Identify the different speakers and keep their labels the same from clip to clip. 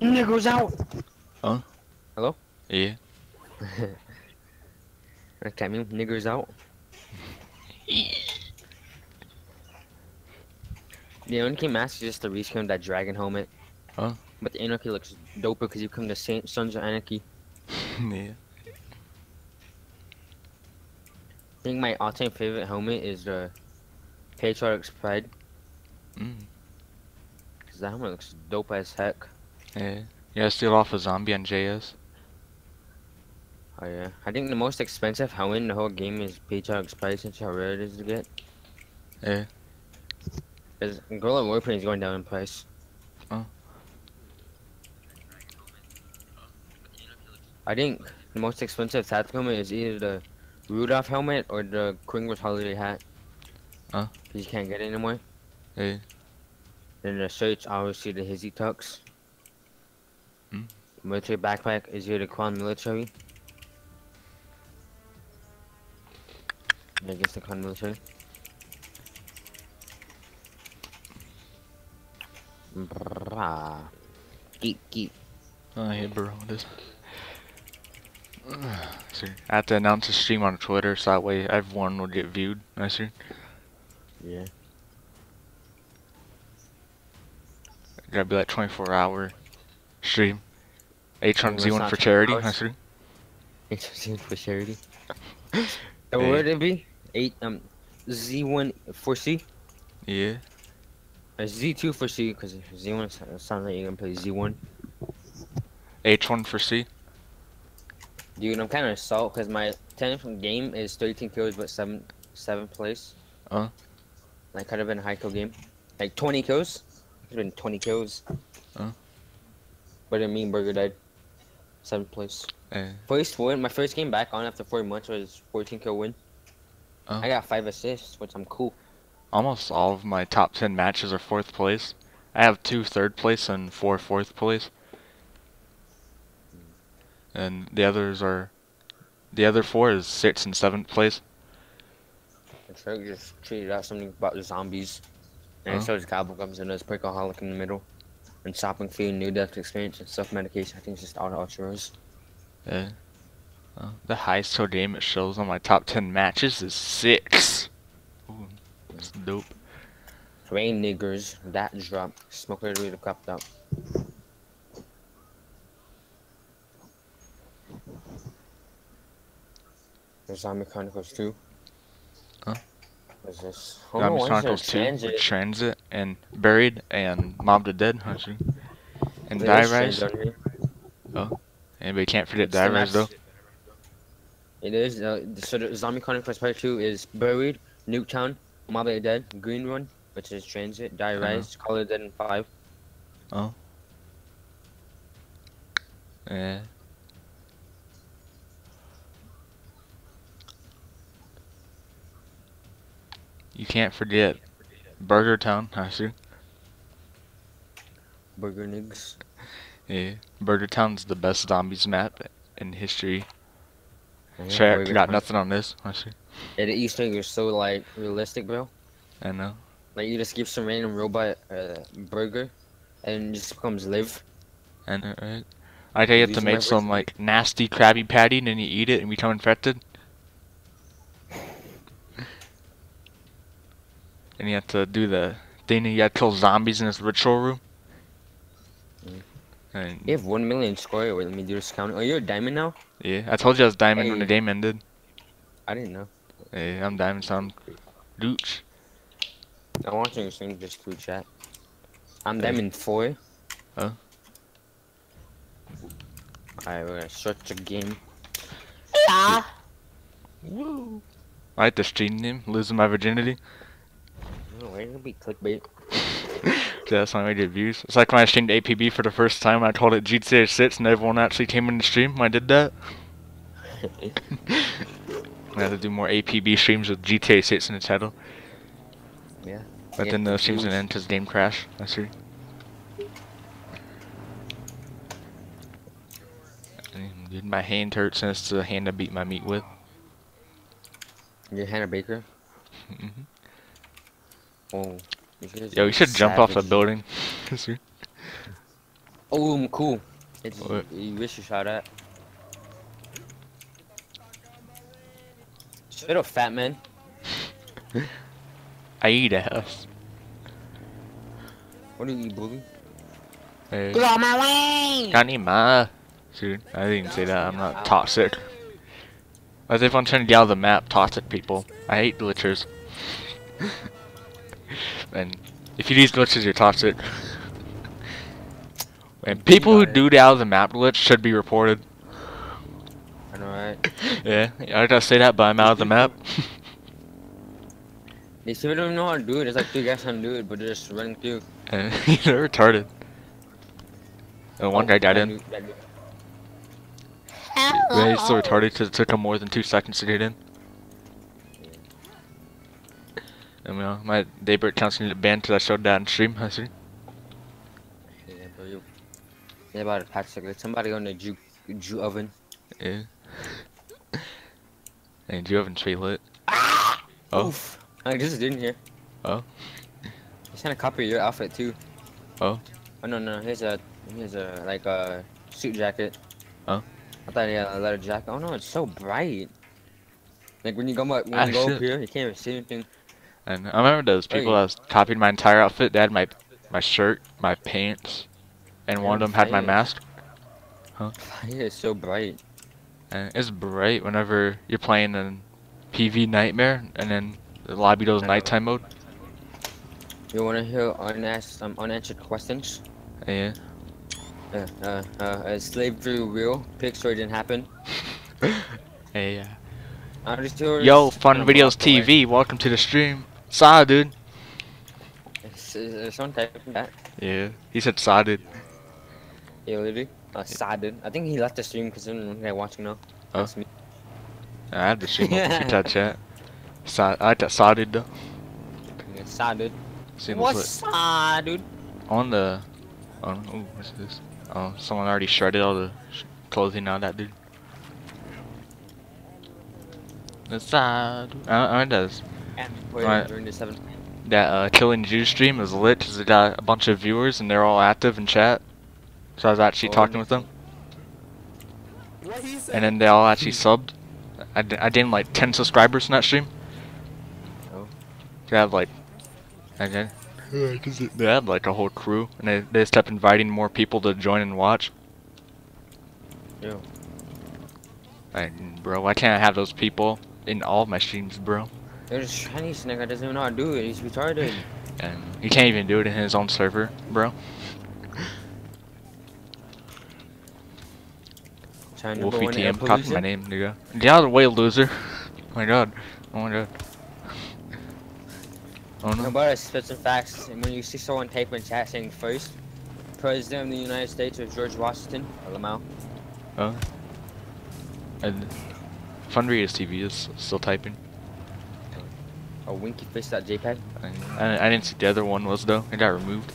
Speaker 1: Niggas out.
Speaker 2: Huh?
Speaker 1: Hello?
Speaker 2: Yeah.
Speaker 1: Okay, me niggers out. The only key mask is just the reskin of that dragon helmet.
Speaker 2: Huh?
Speaker 1: But the anarchy looks doper because you become the Saint Sons of Anarchy.
Speaker 2: yeah.
Speaker 1: I think my all-time favorite helmet is the Patriarch's Pride.
Speaker 2: Mm.
Speaker 1: Cause that helmet looks dope as heck.
Speaker 2: Yeah. Yeah, steal off a zombie on JS.
Speaker 1: Oh yeah. I think the most expensive helmet in the whole game is Patriarch's Pride since how rare it is to get.
Speaker 2: Yeah.
Speaker 1: Cause Gorilla Warplane is going down in price.
Speaker 2: Oh.
Speaker 1: I think the most expensive tactical helmet is either the Rudolph helmet or the Kringle's holiday hat.
Speaker 2: Huh?
Speaker 1: Cause you can't get it anymore.
Speaker 2: Yeah.
Speaker 1: Then the shirts, obviously the Hizzy Tux.
Speaker 2: Hmm.
Speaker 1: Military backpack is here the Quan military. I guess the Quan military. Brah. Geek, geek.
Speaker 2: Oh, yeah, bro. This. I have to announce a stream on Twitter so that way everyone will get viewed. I see.
Speaker 1: Yeah.
Speaker 2: Gotta be like 24 hour stream. H1Z1
Speaker 1: not
Speaker 2: for
Speaker 1: 24
Speaker 2: charity. I see.
Speaker 1: Interesting for charity. Uh, What would it be? Eight um Z1 for C?
Speaker 2: Yeah.
Speaker 1: Or Z2 for C, because Z1 sounds like you're gonna play Z1.
Speaker 2: H1 for C.
Speaker 1: Dude, I'm kind of salt because my technical game is 13 kills but 7 7th place.
Speaker 2: Uh.
Speaker 1: Like, could have been a high kill game. Like, 20 kills. Have been 20 kills.
Speaker 2: Uh.
Speaker 1: But I mean, Burger died. 7th place.
Speaker 2: Yeah.
Speaker 1: First win, my first game back on after 4 months was 14 kill win.
Speaker 2: Oh.
Speaker 1: I got 5 assists, which I'm cool.
Speaker 2: Almost all of my top 10 matches are fourth place. I have two third place and four fourth place. And the others are. The other four is sixth and seventh place.
Speaker 1: And Trey just tweeted out something about the zombies. And
Speaker 2: Huh?
Speaker 1: it shows Gobblegums and there's Perkaholic in the middle. And stopping food, near death experience, and self medication. I think it's just all the ultras.
Speaker 2: Yeah. Uh, the highest total game it shows on my top 10 matches is six. Ooh, that's dope.
Speaker 1: Rain niggers, that drop. Smoker really cupped up. There's Zombie Chronicles 2.
Speaker 2: Huh?
Speaker 1: What's this?
Speaker 2: Zombie
Speaker 1: Homo ones
Speaker 2: Chronicles 2,
Speaker 1: transit.
Speaker 2: with Transit, and Buried, and Mob the Dead, actually. And Die
Speaker 1: is
Speaker 2: Rise.
Speaker 1: here.
Speaker 2: Anybody can't forget Die Rise, though.
Speaker 1: It is. Uh, so the Zombie Chronicles Part 2 is Buried, Nuketown, Mob of the Dead, Green Run, which is Transit, Die
Speaker 2: Uh-huh.
Speaker 1: Rise, Call of the Dead, and 5.
Speaker 2: Yeah. You can't forget Burger Town, I see.
Speaker 1: Burger Nigs.
Speaker 2: Yeah. Burger Town's the best zombies map in history.
Speaker 1: Yeah, Burger
Speaker 2: got nothing on this, I see.
Speaker 1: Yeah, the Easter egg is so like realistic, bro.
Speaker 2: I know.
Speaker 1: Like you just give some random robot uh, burger, and it just becomes live.
Speaker 2: I know, right? I tell you have to make some like nasty Krabby Patty and then you eat it and become infected. And you have to do the thing and you gotta kill zombies in this ritual room.
Speaker 1: Mm.
Speaker 2: And
Speaker 1: You have one million score. Wait, let me do this count. Oh, you're a diamond now?
Speaker 2: yeah, I told you I was diamond when the game ended.
Speaker 1: I didn't know.
Speaker 2: Yeah, I'm diamond, so I'm douche.
Speaker 1: I'm watching your stream just through chat. I'm
Speaker 2: Hey.
Speaker 1: diamond four.
Speaker 2: Huh?
Speaker 1: Alright, we're gonna start the game. Yeah.
Speaker 2: Woo! I like the stream name, losing my virginity.
Speaker 1: Why gonna be clickbait?
Speaker 2: That's the only way to get views. It's like when I streamed APB for the first time. I called it GTA 6, and everyone actually came in the stream when I did that. I have to do more APB streams with GTA 6 in the title.
Speaker 1: Yeah.
Speaker 2: But
Speaker 1: Yeah,
Speaker 2: then the streams didn't end because the game crash. I see. Dude, my hand hurts and it's the hand I beat my meat with.
Speaker 1: You're Hannah Baker.
Speaker 2: Mm-hmm.
Speaker 1: Oh. You
Speaker 2: Yo, we should jump off a building. See?
Speaker 1: Oh, I'm cool. It's,
Speaker 2: What?
Speaker 1: you wish you shot at. Shut up, fat man.
Speaker 2: I eat ass.
Speaker 1: What do you eat, bully?
Speaker 2: Hey,
Speaker 1: Get out my way!
Speaker 2: got any ma? Dude, I didn't say that. I'm not toxic. As if I'm trying to get out of the map, toxic people. I hate glitchers. and if you use glitches, you're toxic. And people who do the out of the map glitch should be reported.
Speaker 1: I know, right?
Speaker 2: Yeah, I gotta say that, but I'm out of the map.
Speaker 1: These people don't even know how to do it. There's like three guys trying to do it, but they're just running through.
Speaker 2: and they're retarded. And one
Speaker 1: Oh,
Speaker 2: guy got in.
Speaker 1: dude- that dude.
Speaker 2: Yeah, he's so retarded because it took him more than two seconds to get in. You know, my Daybreak accounts need to ban because I showed that on stream. I see.
Speaker 1: Yeah, bro, you. Yeah, about a somebody on the Jew, Jew oven.
Speaker 2: Yeah. And you haven't lit.
Speaker 1: Ah!
Speaker 2: Oh.
Speaker 1: Oof. I just didn't hear.
Speaker 2: Oh.
Speaker 1: He's trying to copy your outfit too.
Speaker 2: Oh.
Speaker 1: Oh no no, here's a here's a like a suit jacket.
Speaker 2: Oh.
Speaker 1: I thought he had a leather jacket. Oh no, it's so bright. Like when you go up, when
Speaker 2: Ah,
Speaker 1: you go up here, you can't even see anything.
Speaker 2: And I remember those people
Speaker 1: Hey.
Speaker 2: that was copied my entire outfit. They had my my shirt, my pants, and one of them had my mask.
Speaker 1: It is so bright.
Speaker 2: And it's bright whenever you're playing in PV Nightmare, and then the lobby goes
Speaker 1: know.
Speaker 2: nighttime mode.
Speaker 1: You wanna hear unasked, um, unanswered questions?
Speaker 2: Yeah.
Speaker 1: Uh, uh, uh, is slavery real? Pixar didn't happen.
Speaker 2: Hey, yeah. Yo, Fun Videos. TV, welcome to the stream. Saw, dude.
Speaker 1: Is, is there someone typing that?
Speaker 2: Yeah, he said saw, dude.
Speaker 1: Yeah, literally. Uh, sad dude. I think he left the stream because I'm not watching now.
Speaker 2: Oh.
Speaker 1: That's me.
Speaker 2: I had the stream up to that chat. Saw, I like that saw, dude, though.
Speaker 1: Yeah, sad dude.
Speaker 2: Look
Speaker 1: What's sad dude?
Speaker 2: on the. Oh, what's this? Oh, someone already shredded all the sh clothing of that dude. The side. I, I does.
Speaker 1: And
Speaker 2: Alright.
Speaker 1: during the seven.
Speaker 2: That uh, Killing Jew stream is lit 'cause it got a bunch of viewers and they're all active in chat. So I was actually
Speaker 1: Oh.
Speaker 2: talking with them. And then they all actually subbed. I, d- I gained like 10 subscribers in that stream.
Speaker 1: Oh.
Speaker 2: They had like. I did. They had like a whole crew and they, they just kept inviting more people to join and watch.
Speaker 1: Yo.
Speaker 2: And bro, why can't I have those people in all my streams, bro?
Speaker 1: There's a Chinese nigga doesn't even know how to do it. He's retarded.
Speaker 2: And he can't even do it in his own server, bro.
Speaker 1: China
Speaker 2: Wolfie
Speaker 1: number one air
Speaker 2: TM, copy my name, nigga. Get out of the way, loser. Oh my god. Oh my god. Oh
Speaker 1: No,
Speaker 2: no.
Speaker 1: but I spit some facts. And when you see someone type in chat saying first, President of the United States was George Washington, Lamau.
Speaker 2: Oh. And Fun Videos TV is still typing.
Speaker 1: A winky fish that JPEG.
Speaker 2: I, I, didn't see the other one was though. It got removed.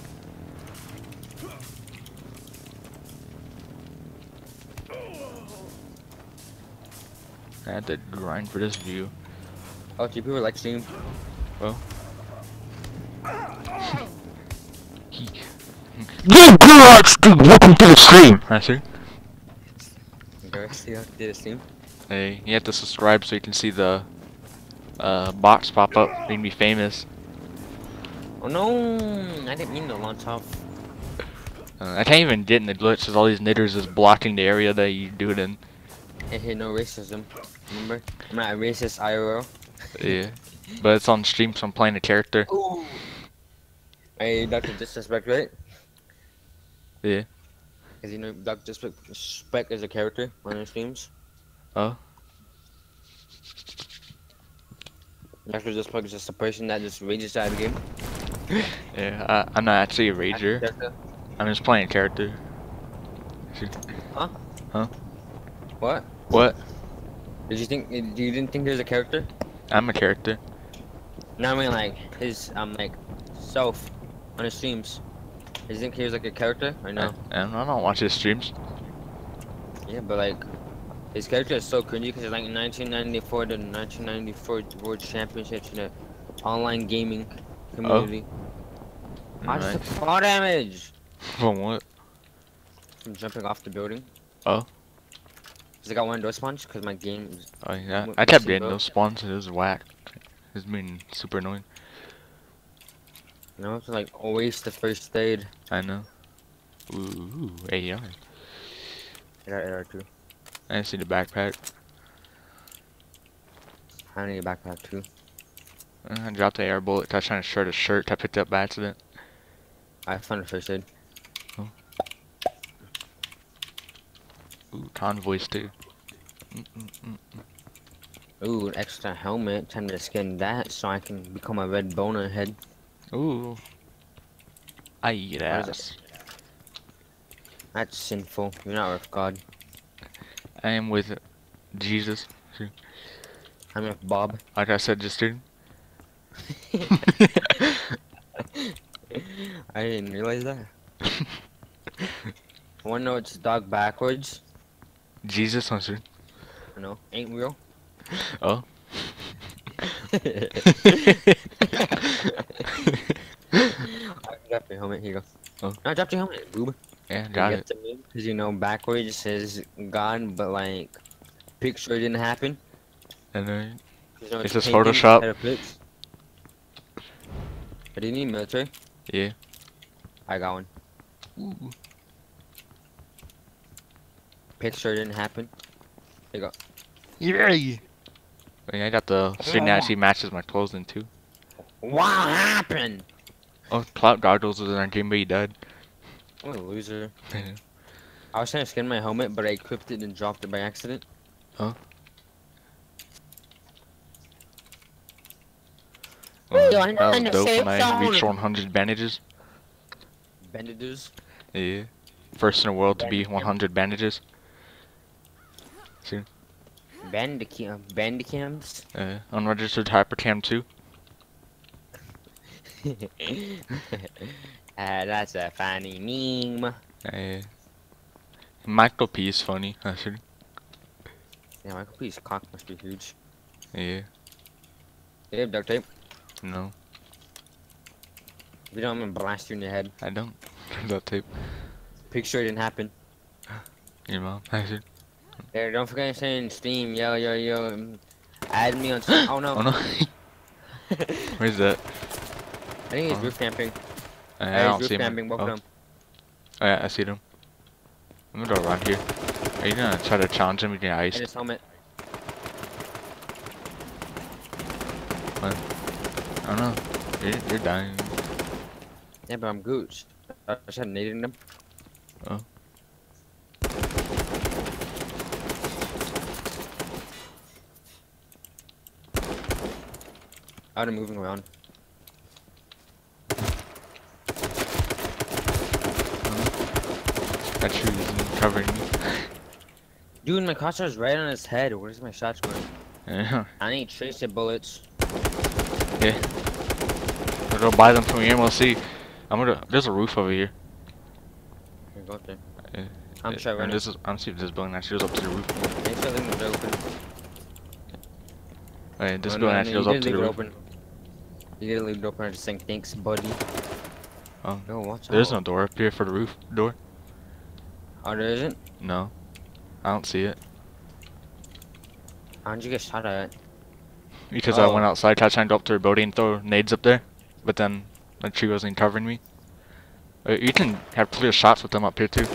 Speaker 2: I had to grind for this view.
Speaker 1: Oh, two people like stream.
Speaker 2: Well. he. Good watch, welcome to the stream. I see.
Speaker 1: Okay, see how did a stream.
Speaker 2: Hey, you have to subscribe so you can see the uh, box pop up. You can be famous.
Speaker 1: Oh no, I didn't mean to launch off.
Speaker 2: Uh, I can't even get in the glitch because all these knitters is blocking the area that you do it in.
Speaker 1: Hey, hey, no racism. Remember? I'm not a racist IRL.
Speaker 2: Yeah. But it's on stream, so I'm playing a character.
Speaker 1: Ooh. Hey, Dr. Disrespect, right?
Speaker 2: Yeah.
Speaker 1: Cause you know Dr. Disrespect is a character on your streams.
Speaker 2: Oh.
Speaker 1: Dr. Disrespect is just a person that just rages out of the game.
Speaker 2: Yeah, I, I'm not actually a rager. I'm just playing a character.
Speaker 1: Huh?
Speaker 2: Huh?
Speaker 1: What?
Speaker 2: What?
Speaker 1: Did you think? You didn't think there's a character?
Speaker 2: I'm a character.
Speaker 1: No, I mean like his um like self on his streams. Did you think he was like a character or no?
Speaker 2: I, I don't, I don't watch his streams.
Speaker 1: Yeah, but like his character is so cringy because like 1994 the 1994 World Championships in the online gaming community. I just took fall damage
Speaker 2: From what?
Speaker 1: from jumping off the building.
Speaker 2: Oh.
Speaker 1: Cause I got one of spawns. Cause my game. is-
Speaker 2: Oh yeah. I kept getting those spawns. It was whack. It's been super annoying.
Speaker 1: You know, it's like always the first aid.
Speaker 2: I know. Ooh, ooh AR.
Speaker 1: I got AR too.
Speaker 2: I didn't see the backpack.
Speaker 1: I need a backpack too.
Speaker 2: Uh, I dropped the air bullet. I was trying to shirt a shirt I picked up by accident.
Speaker 1: I found a first aid.
Speaker 2: Ooh, convoys too. Mm -mm -mm.
Speaker 1: Ooh, an extra helmet. Time to skin that so I can become a red boner head.
Speaker 2: Ooh. I eat ass.
Speaker 1: That's sinful. You're not with God.
Speaker 2: I am with Jesus.
Speaker 1: I'm with Bob.
Speaker 2: Like I said just dude.
Speaker 1: I didn't realize that. Wanna know it's dog backwards?
Speaker 2: Jesus dude.
Speaker 1: I. Ain't real.
Speaker 2: Oh.
Speaker 1: I dropped your helmet. Here you go.
Speaker 2: Oh.
Speaker 1: No, I dropped your helmet, boob.
Speaker 2: Yeah, got it.
Speaker 1: Because you know, backwards says gone, but like, picture didn't happen.
Speaker 2: And then,
Speaker 1: you know,
Speaker 2: It's
Speaker 1: it's
Speaker 2: just Photoshop.
Speaker 1: instead of pics. But do you need military?
Speaker 2: yeah.
Speaker 1: I got one.
Speaker 2: Ooh.
Speaker 1: Picture didn't happen.
Speaker 2: There you Yay! Oh, yeah, I got the screen that actually matches my clothes in too.
Speaker 1: What happened?
Speaker 2: Oh, clout goggles was in our game, but he died.
Speaker 1: What a loser. I was trying to skin my helmet, but I equipped it and dropped it by accident. Huh?
Speaker 2: Oh,
Speaker 1: Yo, I'm
Speaker 2: that was dope when I reached 100 bandages.
Speaker 1: Bandages.
Speaker 2: Yeah. First in the world to be 100 bandages.
Speaker 1: Bandicam. Bandicams.
Speaker 2: Uh, unregistered hypercam 2.
Speaker 1: Ah, that's a funny meme.
Speaker 2: Uh, Michael P is funny, actually.
Speaker 1: Yeah, Michael P's cock must be huge.
Speaker 2: Yeah.
Speaker 1: They have duct tape.
Speaker 2: No,
Speaker 1: If you don't, I'm gonna blast you in the head.
Speaker 2: I don't. duct tape.
Speaker 1: Picture it didn't happen.
Speaker 2: Your mom, actually.
Speaker 1: There, don't forget to say in Steam, yo, yo, yo. Add me on Steam. Oh no.
Speaker 2: Oh no. Where's that?
Speaker 1: I think he's
Speaker 2: Oh.
Speaker 1: roof camping.
Speaker 2: I
Speaker 1: Hey,
Speaker 2: don't see him. Oh. oh yeah, I see them. I'm gonna go around here. Are you gonna try to challenge him with your ice?
Speaker 1: just helmet. What?
Speaker 2: I don't know. You're, you're dying.
Speaker 1: Yeah, but I'm Gooch. I just had naded them.
Speaker 2: Oh.
Speaker 1: Of moving around.
Speaker 2: That tree is covering me.
Speaker 1: Dude, my crosshair's right on his head. Where's my shots going?
Speaker 2: Yeah.
Speaker 1: I need tracer bullets.
Speaker 2: Yeah. We'll go buy them from here and we'll see. I'm gonna. There's a roof over here.
Speaker 1: Here, go up there.
Speaker 2: Yeah.
Speaker 1: I'm
Speaker 2: Yeah,
Speaker 1: sure
Speaker 2: and this is. I'm seeing if this building actually goes up to the roof.
Speaker 1: Make sure the windows open.
Speaker 2: Oh, Alright, this
Speaker 1: No, no,
Speaker 2: building
Speaker 1: no,
Speaker 2: actually goes up to the
Speaker 1: leave it
Speaker 2: roof.
Speaker 1: open. You gotta leave it open. I just saying thanks, buddy.
Speaker 2: Oh.
Speaker 1: Yo, watch
Speaker 2: There's no door up here for the roof door.
Speaker 1: Oh, there isn't?
Speaker 2: No. I don't see it.
Speaker 1: How'd you get shot at?
Speaker 2: Because I
Speaker 1: Oh.
Speaker 2: went outside, tried trying to go up to the building and throw nades up there. But then the tree wasn't covering me. Uh, you can have clear shots with them up here too.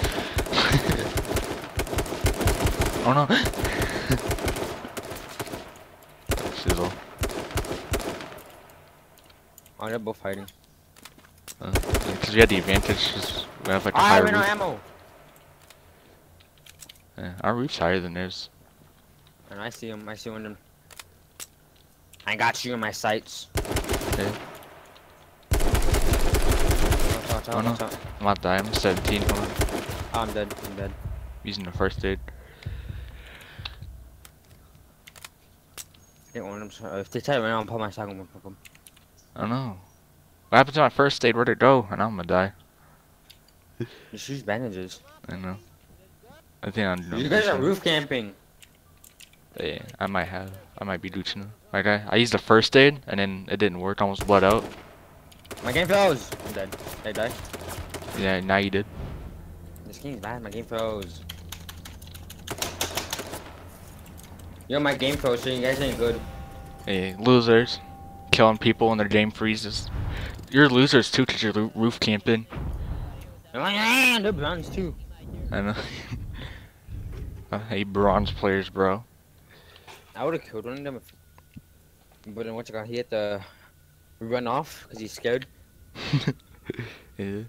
Speaker 2: oh no. Sizzle.
Speaker 1: Oh, they're both fighting.
Speaker 2: Because we had the advantage, 'cause we have like a
Speaker 1: I
Speaker 2: higher
Speaker 1: have no
Speaker 2: roof.
Speaker 1: ammo!
Speaker 2: Yeah, our roof's higher than theirs.
Speaker 1: And I see him. I see one of them. I got you in my sights.
Speaker 2: Okay.
Speaker 1: Out,
Speaker 2: Oh, no. I'm not dying, I'm 17, hold on.
Speaker 1: Oh, I'm dead. I'm dead.
Speaker 2: Using the first aid.
Speaker 1: I didn't want them. If they tell me right now, I'll pull my second one. them.
Speaker 2: I don't know. What happened to my first aid? Where'd it go? And I'm gonna die.
Speaker 1: Just use bandages.
Speaker 2: I know. I think I'm.
Speaker 1: You guys are roof camping.
Speaker 2: Yeah, I might have. I might be Luchino. Like I, I used the first aid and then it didn't work. I almost bled out.
Speaker 1: My game froze. I'm dead. I die.
Speaker 2: Yeah, now you did.
Speaker 1: This game's bad. My game froze. Yo, my game froze. So you guys ain't good.
Speaker 2: Hey, losers. Killing people when their game freezes. You're losers too because you're roof camping.
Speaker 1: I'm like, ah, they're bronze too.
Speaker 2: I know. I hate bronze players, bro.
Speaker 1: I would have killed one of them, if, but then once I got he had to run off because he's scared.
Speaker 2: yeah.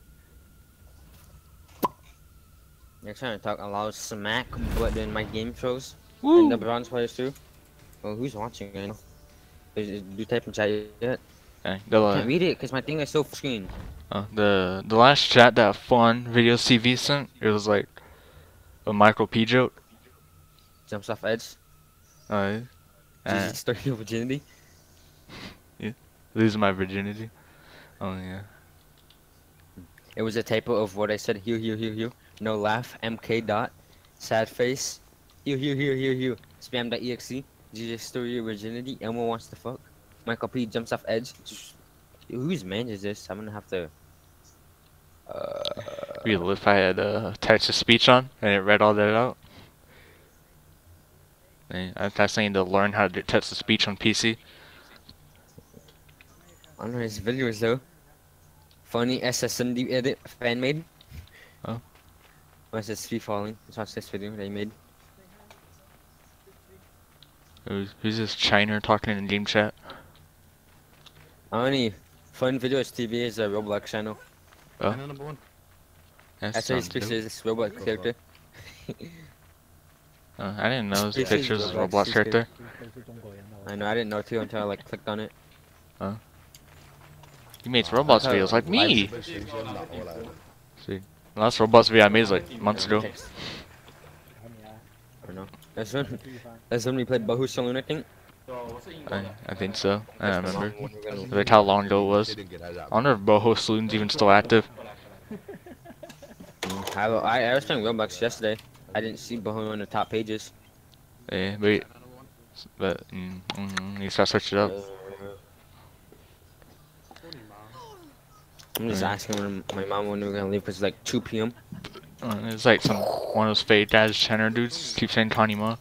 Speaker 1: They're trying to talk a lot of smack, but then my game froze.
Speaker 2: Woo.
Speaker 1: And the bronze players too. Well, who's watching right now? Is- is- Do you type in chat yet?
Speaker 2: Okay, the,
Speaker 1: I can't
Speaker 2: uh,
Speaker 1: read it because my thing is so screen.
Speaker 2: uh, the the last chat that fun video CV sent, it was like a Michael P joke.
Speaker 1: Jumps off edge.
Speaker 2: Uh, uh,
Speaker 1: start your virginity. Yeah.
Speaker 2: losing my virginity. Oh yeah.
Speaker 1: It was a typo of what I said. Heal, heal, heal, heal. No laugh. MK dot. Sad face. Heal, heal, heal. Spam dot exe. Jesus, story your virginity. Elmo wants to fuck. Michael P jumps off edge. Just, whose man is this? I'm gonna have to. Uh,
Speaker 2: Real if I had uh, text to speech on and it read all that out. Hey, I- That's saying to learn how to do text to speech on PC.
Speaker 1: I don't know his videos though. Funny SSND uh, edit fan made.
Speaker 2: Oh.
Speaker 1: What's this free falling? Let's watch this video they made.
Speaker 2: Who's, who's this China talking in the game chat?
Speaker 1: Only fun videos TV is a Roblox channel.
Speaker 2: Oh.
Speaker 3: China number one.
Speaker 2: That
Speaker 1: That's why he
Speaker 2: sounds
Speaker 1: speaks
Speaker 2: dope.
Speaker 1: this Roblox character.
Speaker 2: Uh, I didn't know his
Speaker 1: This is
Speaker 2: pictures was a
Speaker 1: Roblox,
Speaker 2: Roblox character.
Speaker 1: I know I didn't know too until I like clicked on it. Huh?
Speaker 2: He makes Roblox
Speaker 1: how
Speaker 2: videos like me.
Speaker 3: See, she's not all.
Speaker 2: The last Roblox video I made was like months ago.
Speaker 1: I don't know. That's when that's when we played Bahu Saloon, I think.
Speaker 2: I, I think so. I don't remember.
Speaker 3: When we're
Speaker 2: Like how long ago it was.
Speaker 3: They didn't get that
Speaker 2: I wonder if Boho Saloon's even still active.
Speaker 1: I, I, I was playing Roblox yesterday. I didn't see Bahu on the top pages.
Speaker 2: Yeah, but but mm, mm, you start searching it up.
Speaker 1: I'm just
Speaker 2: Yeah.
Speaker 1: asking when my mom when we're gonna leave because it's like 2 p.m.
Speaker 2: Uh, it's like some one of those fake ass China dudes keep saying Connie Ma.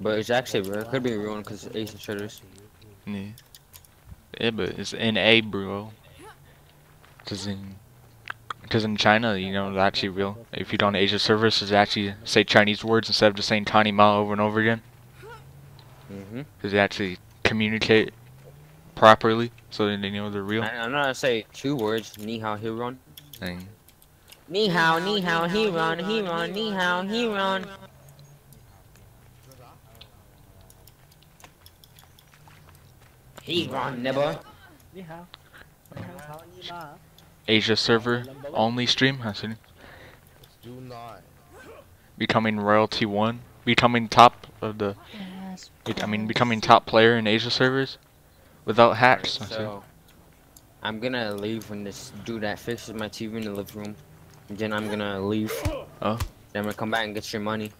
Speaker 1: But it's actually real. It could be a real one because it's Asian shredders.
Speaker 2: Yeah. Yeah, but it's in A, bro. Cause in, because in China, you know, it's actually real. If you don't Asia service, it's actually say Chinese words instead of just saying Tiny Ma over and over again.
Speaker 1: Because
Speaker 2: mm -hmm. they actually communicate properly, so then they know they're real.
Speaker 1: I, am not gonna say two words, Ni Hao, He Run.
Speaker 2: Dang.
Speaker 1: Ni Hao, Ni Hao, He Run, He Run, Ni Hao, He Run. He Run, never.
Speaker 4: Ni Hao. Ni Hao, Ni
Speaker 2: Asia server only stream. I see.
Speaker 3: Do not.
Speaker 2: Becoming royalty one. Becoming top of the. I mean, becoming top player in Asia servers, without hacks. I see.
Speaker 1: So, I'm gonna leave when this dude that fixes my TV in the living room. And then I'm gonna leave.
Speaker 2: Oh.
Speaker 1: Then I'm gonna come back and get your money.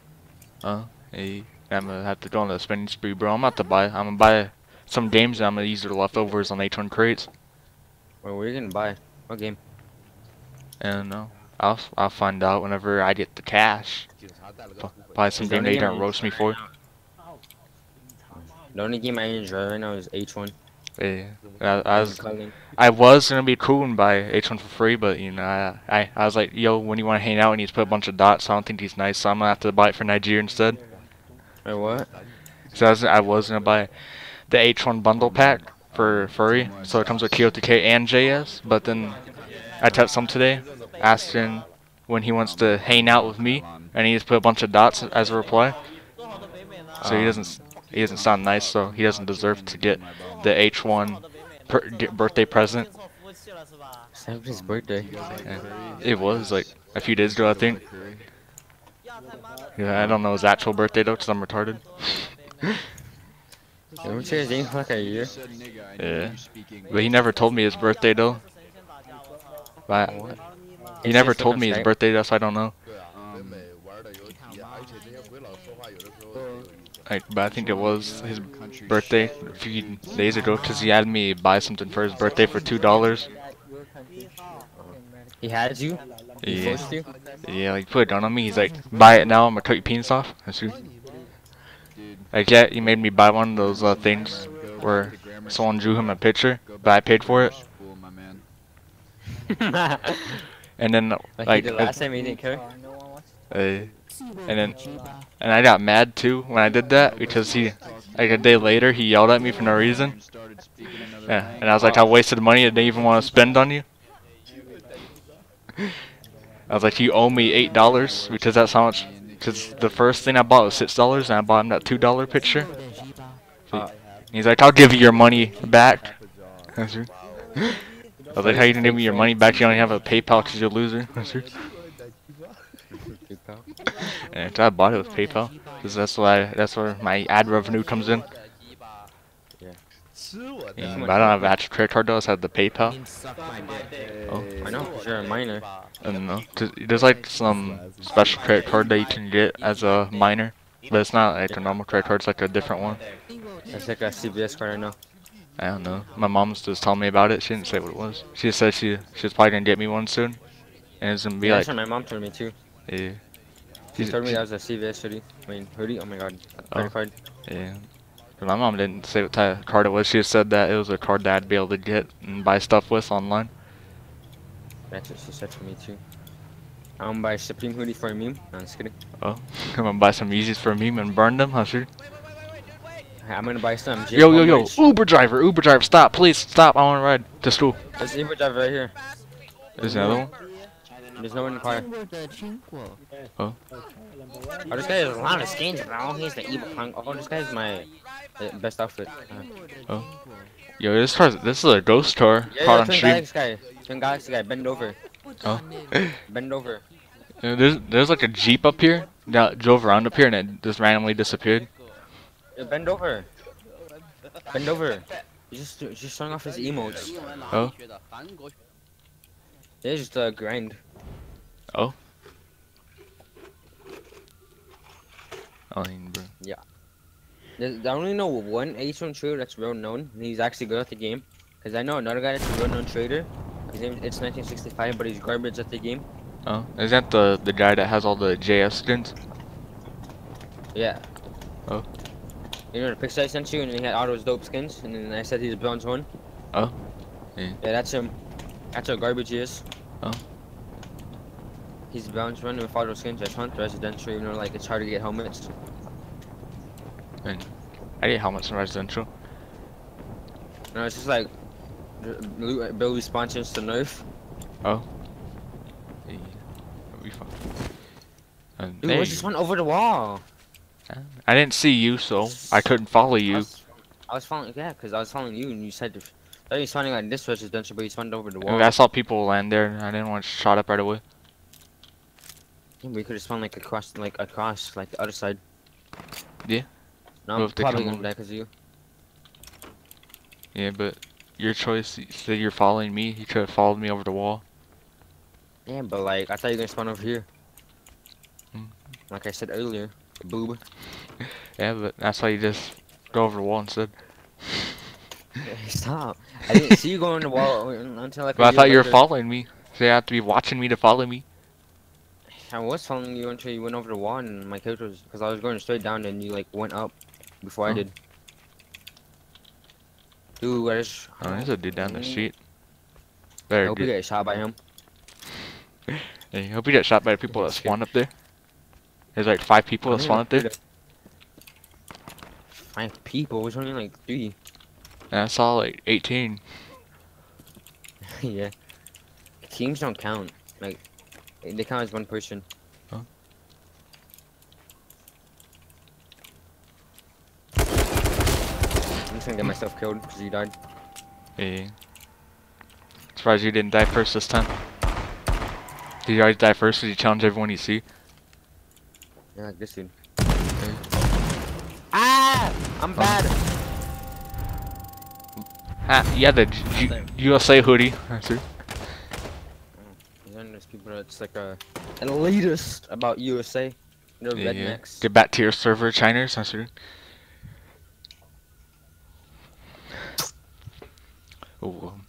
Speaker 2: Uh, hey, I'm gonna have to go on the spending spree, bro. I'm about to buy. I'm gonna buy some games. And I'm gonna use their leftovers on H1 crates.
Speaker 1: Well, what are you gonna buy? What game?
Speaker 2: And uh, I'll I'll find out whenever I get the cash. Bu- Buy some game they don't roast me for.
Speaker 1: right The only game I enjoy right now is H1.
Speaker 2: Yeah, I, I was I was gonna be cool and buy H1 for free, but you know I I, I was like, yo, when you want to hang out, and he's put a bunch of dots. So I don't think he's nice, so I'm gonna have to buy it for Nigeria instead.
Speaker 1: Wait, what?
Speaker 2: So I was, I was gonna buy the H1 bundle pack for furry, so it comes with KOTK and JS. But then I texted him today, asking when he wants to hang out with me, and he just put a bunch of dots as a reply. So he uh-huh. doesn't he doesn't sound nice, so he doesn't deserve to get the H1 per, get birthday present.
Speaker 1: It's his birthday.
Speaker 2: It was like a few days ago, I think. Yeah, I don't know his actual birthday though, cause I'm retarded.
Speaker 1: Don't say his name like a year.
Speaker 2: Yeah. But he never told me his birthday though. But he never told me his birthday, that's why I don't know. Like, but I think it was his birthday a few days ago because he had me buy something for his birthday for two dollars.
Speaker 1: He had you? He
Speaker 2: yeah.
Speaker 1: You?
Speaker 2: Yeah, like put it down on me. He's like, buy it now. I'm gonna cut your penis off. That's. Like yeah, he made me buy one of those uh, things where someone drew him a picture, but I paid for it. And then
Speaker 1: like,
Speaker 2: like,
Speaker 1: last time, he didn't care.
Speaker 2: uh, and then and I got mad too when I did that because he like a day later he yelled at me for no reason. Yeah, and I was like, I wasted money I didn't even want to spend on you. I was like, you owe me eight dollars because that's how much. Because the first thing I bought was six dollars, and I bought him that two dollar picture.
Speaker 1: Uh,
Speaker 2: He's like, I'll give you your money back. I was like, how you gonna give me your money back? You only have a PayPal because you're a loser. And I bought it with PayPal because that's why that's where my ad revenue comes in. Mm, I don't have actual credit card though, I have the PayPal. Oh,
Speaker 1: I know, because you're a minor.
Speaker 2: I don't know. There's like some special credit card that you can get as a minor, but it's not like a normal credit card, it's like a different one.
Speaker 1: It's like a CBS card, I know.
Speaker 2: I don't know. My mom's just telling me about it. She didn't say what it was. She said she she's probably gonna get me one soon, and it's gonna be
Speaker 1: yeah,
Speaker 2: like.
Speaker 1: That's what my mom told me too.
Speaker 2: Yeah.
Speaker 1: She,
Speaker 2: she
Speaker 1: told me that was a CVS hoodie. I mean hoodie. Oh my god.
Speaker 2: Oh.
Speaker 1: Credit oh. card.
Speaker 2: Yeah. 'Cause My mom didn't say what type of card it was. She just said that it was a card that I'd be able to get and buy stuff with online.
Speaker 1: That's what she said for me too. I'm gonna buy a Supreme hoodie for a meme. No, I'm just kidding.
Speaker 2: Oh, I'm gonna buy some Yeezys for a meme and burn them, huh, sure?
Speaker 1: I'm gonna buy some. J.
Speaker 2: Yo, yo, yo!
Speaker 1: merch.
Speaker 2: Uber driver, Uber driver, stop, please, stop! I wanna ride to school.
Speaker 1: There's an Uber driver right here.
Speaker 2: There's another one.
Speaker 1: There's no one in the car.
Speaker 2: Oh.
Speaker 1: Oh, this guy has a lot of skins, bro. He's the evil punk. Oh, this guy's my uh, best outfit. Uh,
Speaker 2: Yo, this car's this is a ghost car
Speaker 1: yeah,
Speaker 2: caught
Speaker 1: yeah,
Speaker 2: on stream.
Speaker 1: Galaxy guy. Twin Galaxy guy, bend over.
Speaker 2: Oh.
Speaker 1: Bend over.
Speaker 2: There's there's like a jeep up here that drove around up here and it just randomly disappeared.
Speaker 1: Yeah, bend over. Bend over. He's just, he's just showing off his emotes.
Speaker 2: Oh.
Speaker 1: Yeah, it's just a grind.
Speaker 2: I mean, bro.
Speaker 1: There's, I only know one H1 trader that's well known, and he's actually good at the game. Cause I know another guy that's a well known trader. His name it's 1965, but he's garbage at the game.
Speaker 2: Oh, is that the the guy that has all the JS skins?
Speaker 1: Yeah.
Speaker 2: Oh.
Speaker 1: You know the picture I sent you, and he had all those dope skins, and then I said he's a bronze one.
Speaker 2: Oh. Yeah.
Speaker 1: Yeah, that's him. That's how garbage he is.
Speaker 2: Oh.
Speaker 1: He's a bronze one with those skins. I hunt residential, you know, like it's hard to get helmets.
Speaker 2: And I get helmets in residential.
Speaker 1: No, it's just like the- loot build responses to nerf. Oh.
Speaker 2: Yeah, that'll be fun. And
Speaker 1: Dude,
Speaker 2: there
Speaker 1: what's
Speaker 2: you
Speaker 1: this one over the wall?
Speaker 2: I didn't see you, so I couldn't follow
Speaker 1: I
Speaker 2: you.
Speaker 1: was, I was following, yeah, because I was following you, and you said if, I thought you finding like this residential, but you spawned over the
Speaker 2: I,
Speaker 1: wall.
Speaker 2: I saw people land there, and I didn't want to shot up right away.
Speaker 1: We could have spawned like across, like across, like the other side.
Speaker 2: Yeah.
Speaker 1: No, I'm probably gonna die because of you.
Speaker 2: Yeah, but your choice. You said you're following me. You could have followed me over the wall.
Speaker 1: Yeah, but like I thought you were gonna spawn over here.
Speaker 2: Hmm.
Speaker 1: Like I said earlier, boob.
Speaker 2: Yeah, but that's why you just go over the wall instead.
Speaker 1: Stop. I didn't see you going the wall until like.
Speaker 2: But I thought you were following me. So you have to be watching me to follow me.
Speaker 1: I was following you until you went over the wall, and my character was because I was going straight down, and you like went up before I did. Dude, where's?
Speaker 2: Oh, there's a dude down the
Speaker 1: Mm.
Speaker 2: street.
Speaker 1: I
Speaker 2: Better
Speaker 1: hope you
Speaker 2: get,
Speaker 1: shot by him.
Speaker 2: hey, hope you get shot by the people that spawn up there. There's like five people that spawn up there.
Speaker 1: Five people. There's only like three.
Speaker 2: And I saw like 18.
Speaker 1: yeah. Teams don't count. Like, they count as one person.
Speaker 2: Huh?
Speaker 1: I'm just gonna get myself killed because you died.
Speaker 2: Yeah. Surprised you didn't die first this time. Did you always die first because you challenge everyone you see?
Speaker 1: Yeah, like this dude. Ah! I'm bad!
Speaker 2: Ah, yeah, the G- USA hoodie. That's it.
Speaker 1: He's under this people that's like a elitist about USA. They're
Speaker 2: Yeah, yeah. Get back to your server, China. Censor. Oh, um,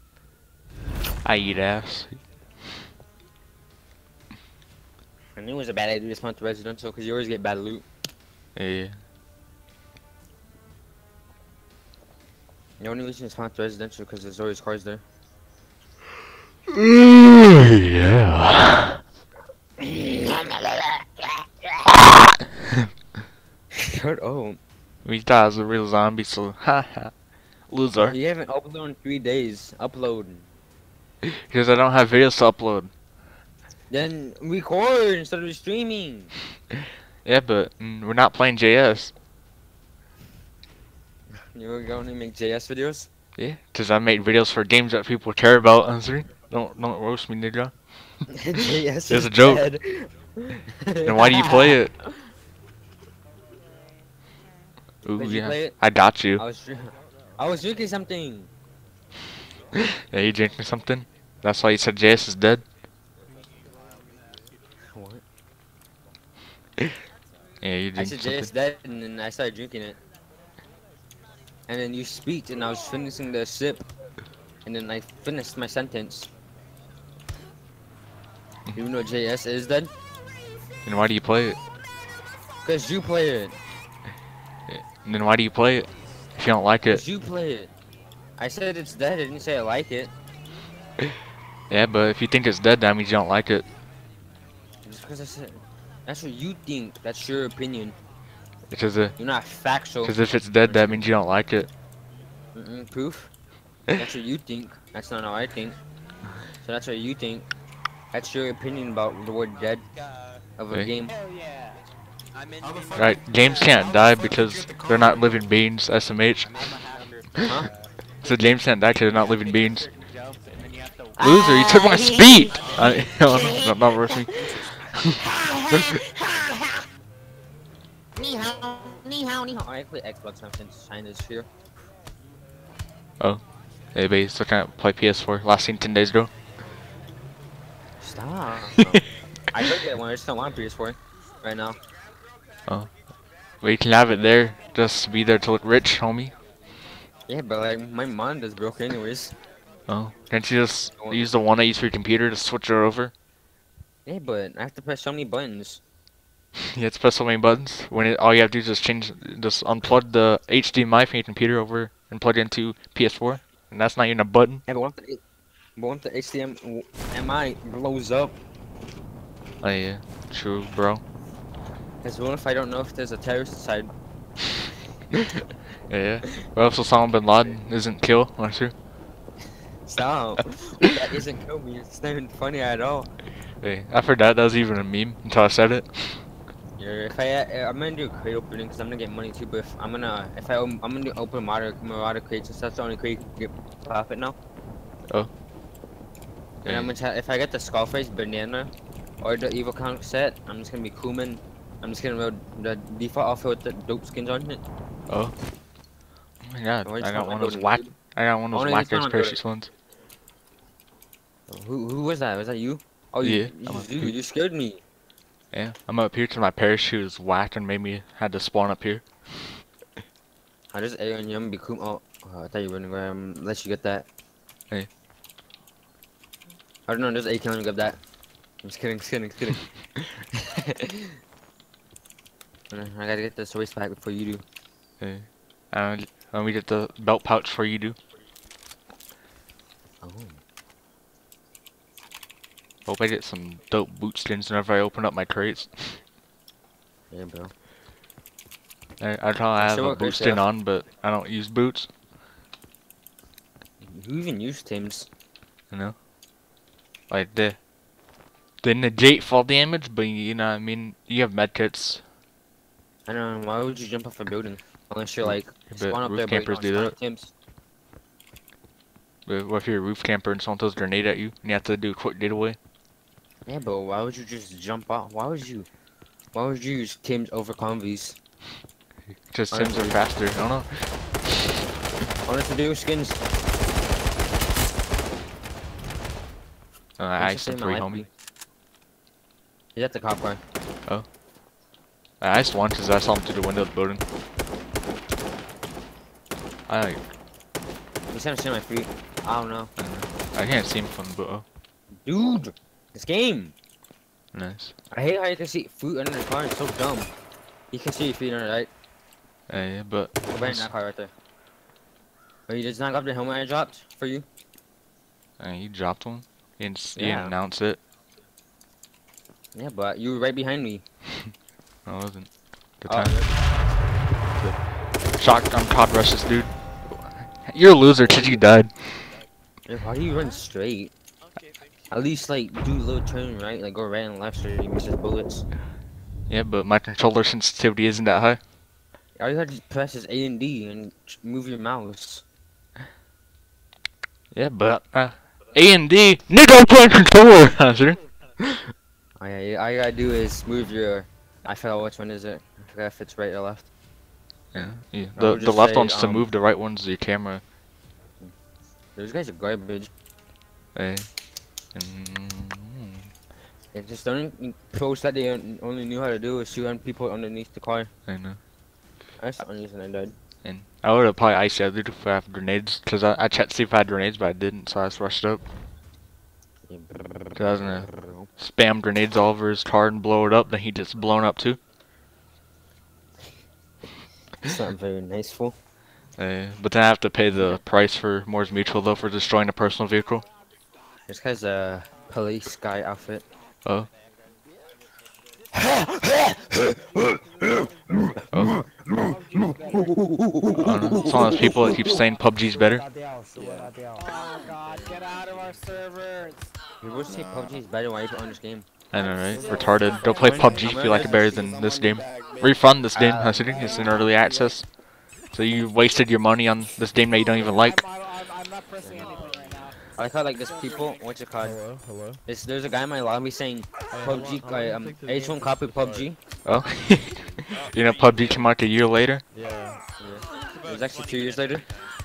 Speaker 2: I eat ass.
Speaker 1: I knew it was a bad idea to spawn to residential because you always get bad loot.
Speaker 2: Yeah.
Speaker 1: The only reason to spawn to residential because there's always cars there.
Speaker 2: Yeah.
Speaker 1: Shut up.
Speaker 2: We thought was a real zombie, so haha. Loser.
Speaker 1: You haven't uploaded in three days. Upload.
Speaker 2: Because I don't have videos to upload.
Speaker 1: Then record instead of streaming.
Speaker 2: Yeah, but mm, we're not playing JS.
Speaker 1: You're going to make JS videos?
Speaker 2: Yeah, because I make videos for games that people care about. Answer. Don't don't roast me, nigga. It's
Speaker 1: is
Speaker 2: a joke.
Speaker 1: dead.
Speaker 2: Then why do you play it? Ooh,
Speaker 1: Did you
Speaker 2: yeah.
Speaker 1: play it?
Speaker 2: I got you.
Speaker 1: I was, I was drinking something.
Speaker 2: Yeah, you drinking something? That's why you said JS is dead?
Speaker 1: What?
Speaker 2: Yeah, you
Speaker 1: I said? JS dead, and then I started drinking it. And then you speak, and I was finishing the sip, and then I finished my sentence. You know JS is dead?
Speaker 2: Then why do you play it?
Speaker 1: Cause you play it.
Speaker 2: And then why do you play it? If you don't like it.
Speaker 1: You play it. I said it's dead. I didn't say I like it.
Speaker 2: Yeah, but if you think it's dead, that means you don't like it.
Speaker 1: Just because I said. That's what you think. That's your opinion.
Speaker 2: Because uh,
Speaker 1: You're not factual.
Speaker 2: cause if it's dead, that means you don't like it.
Speaker 1: Mm-mm, proof. That's what you think. That's not how I think. So that's what you think. That's your opinion about the word dead of a
Speaker 2: Hey.
Speaker 1: game.
Speaker 2: Right, games can't die because they're not living beings, SMH.
Speaker 4: I'm a hacker.
Speaker 1: Huh?
Speaker 2: So games can't die because they're not living beings.
Speaker 4: Jump, and then you have to
Speaker 2: Loser, you ah, took my speed! I, no, no, not roast me.
Speaker 1: Ni hao, ni hao, ni hao. I play Xbox now since China's here. Oh.
Speaker 2: Hey, babe, still can't play PS4. Last seen 10 days ago.
Speaker 1: Stop. I could get one. I just don't want PS4 right now. Oh.
Speaker 2: Well, you can have it there. Just be there to look rich, homie.
Speaker 1: Yeah, but like my mind is broke anyways.
Speaker 2: Oh. Can't you just use the one I use for your computer to switch it over?
Speaker 1: Yeah, but I have to press so many buttons.
Speaker 2: You have to press so many buttons. When it, all you have to do is just change, just unplug the HDMI from your computer over and plug it into PS4. And that's not even a button.
Speaker 1: Yeah, but if the, but what if the HDMI blows up?
Speaker 2: Oh yeah, true, bro.
Speaker 1: Cause what if I don't know if there's a terrorist inside?
Speaker 2: Yeah. What if Osama bin Laden isn't kill, Aren't you?
Speaker 1: Stop. that isn't kill me. It's not even funny at all.
Speaker 2: Hey, I forgot that was even a meme until I said it.
Speaker 1: Yeah, if I, uh, I'm gonna do a crate opening because I'm gonna get money too. But if I'm gonna, if I, I'm gonna open Marauder, Marauder crates and stuff. That's the only crate you can get profit now.
Speaker 2: Oh.
Speaker 1: And I'm gonna if I get the Skullface banana or the Evil Conk set, I'm just gonna be Kuman. I'm just gonna roll the default outfit with the dope skins on it.
Speaker 2: Oh. Oh my god, I got one of those whack. I got one of those
Speaker 1: this one
Speaker 2: whack
Speaker 1: I'll do it.
Speaker 2: parachutes ones.
Speaker 1: Who, who was that? Was that you? Oh,
Speaker 2: Yeah,
Speaker 1: you, you,
Speaker 2: a
Speaker 1: dude,
Speaker 2: pe-
Speaker 1: you scared me.
Speaker 2: Yeah, I'm up here till my parachute is whacked and made me had to spawn up here.
Speaker 1: I just A on you. I'm be Kuma. Oh, I thought you were gonna go um, let you get that.
Speaker 2: Hey.
Speaker 1: I don't know. There's A killing grab that. I'm just kidding. Just kidding. Just kidding. Uh, I gotta get this waist back before you do.
Speaker 2: Hey. Uh, let me get the belt pouch for you, do.
Speaker 1: Oh.
Speaker 2: Hope I get some dope boot skins whenever I open up my crates.
Speaker 1: Yeah, bro.
Speaker 2: I, I thought I have a boot skin on, but I don't use boots.
Speaker 1: Who even use Tim's?
Speaker 2: You know, like the the negate fall damage, but you know, what I mean, you have medkits.
Speaker 1: I don't know. Why would you jump off a building? Unless you're like
Speaker 2: but
Speaker 1: spawn up
Speaker 2: roof
Speaker 1: there,
Speaker 2: campers
Speaker 1: don't
Speaker 2: do
Speaker 1: spawn
Speaker 2: that.
Speaker 1: at Tim's.
Speaker 2: But what if you're a roof camper and someone throws a grenade at you and you have to do a quick getaway?
Speaker 1: Yeah, but why would you just jump off? Why would you? Why would you use Tim's over convies?
Speaker 2: Just Tims are
Speaker 1: Honestly.
Speaker 2: faster. I don't know.
Speaker 1: Honestly, do skins.
Speaker 2: Uh, I
Speaker 1: just say
Speaker 2: some
Speaker 1: my
Speaker 2: three, homie.
Speaker 1: be- He's at the cop car. Oh.
Speaker 2: I iced one because I saw him through the window of the building. I like,
Speaker 1: He's trying to see my feet. I don't know.
Speaker 2: I can't see him from the boat.
Speaker 1: Dude! This game!
Speaker 2: Nice.
Speaker 1: I hate how you can see food under the car. It's so dumb. You can see your feet under it, right?
Speaker 2: Hey, but
Speaker 1: Go back in that car right there. Oh, you just knock off the helmet I dropped for you?
Speaker 2: uh, you dropped one. You didn't, you
Speaker 1: Yeah.
Speaker 2: didn't announce it.
Speaker 1: Yeah, but you were right behind me.
Speaker 2: I wasn't. Good
Speaker 1: Oh,
Speaker 2: time. Shocked. I'm Todd Rush's dude. You're a loser because you died.
Speaker 1: yeah, why do you run straight? At least, like, do a little turn right, like, go right and left so you miss his bullets.
Speaker 2: Yeah, but my controller sensitivity isn't that high.
Speaker 1: All you have to press is A and D and move your mouse.
Speaker 2: Yeah, but uh, A and D, nigga, I'm playing controller. Hazard.
Speaker 1: All, yeah, all you gotta do is move your. I forgot which one is it. I forgot if it's right or left.
Speaker 2: Yeah, yeah. The the left
Speaker 1: say,
Speaker 2: one's to
Speaker 1: um,
Speaker 2: move, the right one's your camera.
Speaker 1: Those guys are garbage.
Speaker 2: Hey. Mm,
Speaker 1: It's just the only pros that they only knew how to do is shoot on people underneath the car.
Speaker 2: I know.
Speaker 1: That's the only reason I died.
Speaker 2: And I would have probably iced the other dude if I have grenades, cause I, I checked to see if I had grenades, but I didn't, so I just rushed up. Cause I was gonna spam grenades all over his car and blow it up, then he just blown up too.
Speaker 1: It's not very nice, fool.
Speaker 2: Uh, but then I have to pay the price for Moore's Mutual though for destroying a personal vehicle.
Speaker 1: This guy's a police guy outfit.
Speaker 2: Oh. It's one of those people that keeps saying PUBG's better.
Speaker 4: Get out of servers!
Speaker 1: People say PUBG's better, why you on this game?
Speaker 2: I know, right? Retarded. Don't play PUBG if you like it better than this game. Refund this game, I'm. It's in early access. So you wasted your money on this game that you don't even like.
Speaker 4: I'm,
Speaker 1: I like how like this people. What's it called?
Speaker 3: Hello, hello.
Speaker 1: This, there's a guy in my lobby saying PUBG. Uh, um, H1 copy PUBG.
Speaker 2: Oh. you know PUBG came out a year later?
Speaker 3: Yeah.
Speaker 1: It was actually two years later.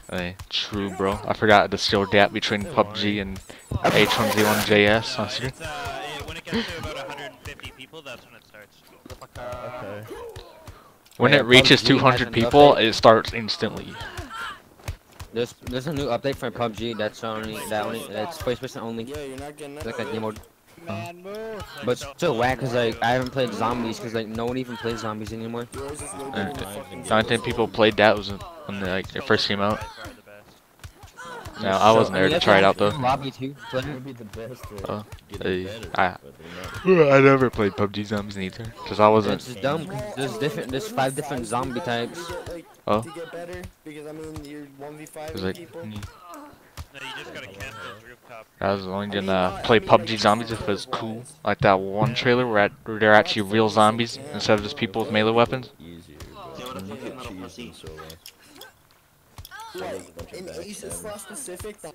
Speaker 2: Hey, true, bro. I forgot the still gap between PUBG and H1Z1JS. Hasidic.
Speaker 5: It's, uh, when it gets to about 150 people, that's when it starts.
Speaker 3: Okay.
Speaker 2: When
Speaker 1: Yeah,
Speaker 2: it reaches
Speaker 1: PUBG
Speaker 2: 200 people, it starts instantly.
Speaker 1: There's there's a new update for PUBG. That's only that only that's first person only.
Speaker 6: Yeah, you're not getting
Speaker 1: It's like a game mode.
Speaker 4: Man, move.
Speaker 1: But still whack because like I haven't played zombies because like no one even plays zombies anymore.
Speaker 6: Yours is loaded
Speaker 2: Uh,
Speaker 6: in the fucking
Speaker 2: The only time people played that was when they, like it first came out.
Speaker 5: By far the best.
Speaker 2: No, I wasn't there to try it out though.
Speaker 1: Lobby too. play.
Speaker 3: Would be the best way.
Speaker 2: Oh, hey, I-
Speaker 3: but.
Speaker 2: I never played PUBG Zombies either, cause I wasn't.
Speaker 1: just dumb. 'cause there's different. There's five different zombie types.
Speaker 6: To get, like,
Speaker 2: Oh.
Speaker 6: to get better, because I mean, you're 1v5
Speaker 2: Cause
Speaker 6: with
Speaker 2: like,
Speaker 6: people.
Speaker 2: mm,
Speaker 5: No, you just gotta camp those rooftop.
Speaker 2: I was only gonna play PUBG Zombies if it was cool, like that one trailer where, at, where they're actually real zombies instead of just people with melee weapons.
Speaker 3: Easier, but you get cheese and so on. So there's a bunch of
Speaker 6: In Aces
Speaker 3: backstabbing.
Speaker 6: Slash Pacific, the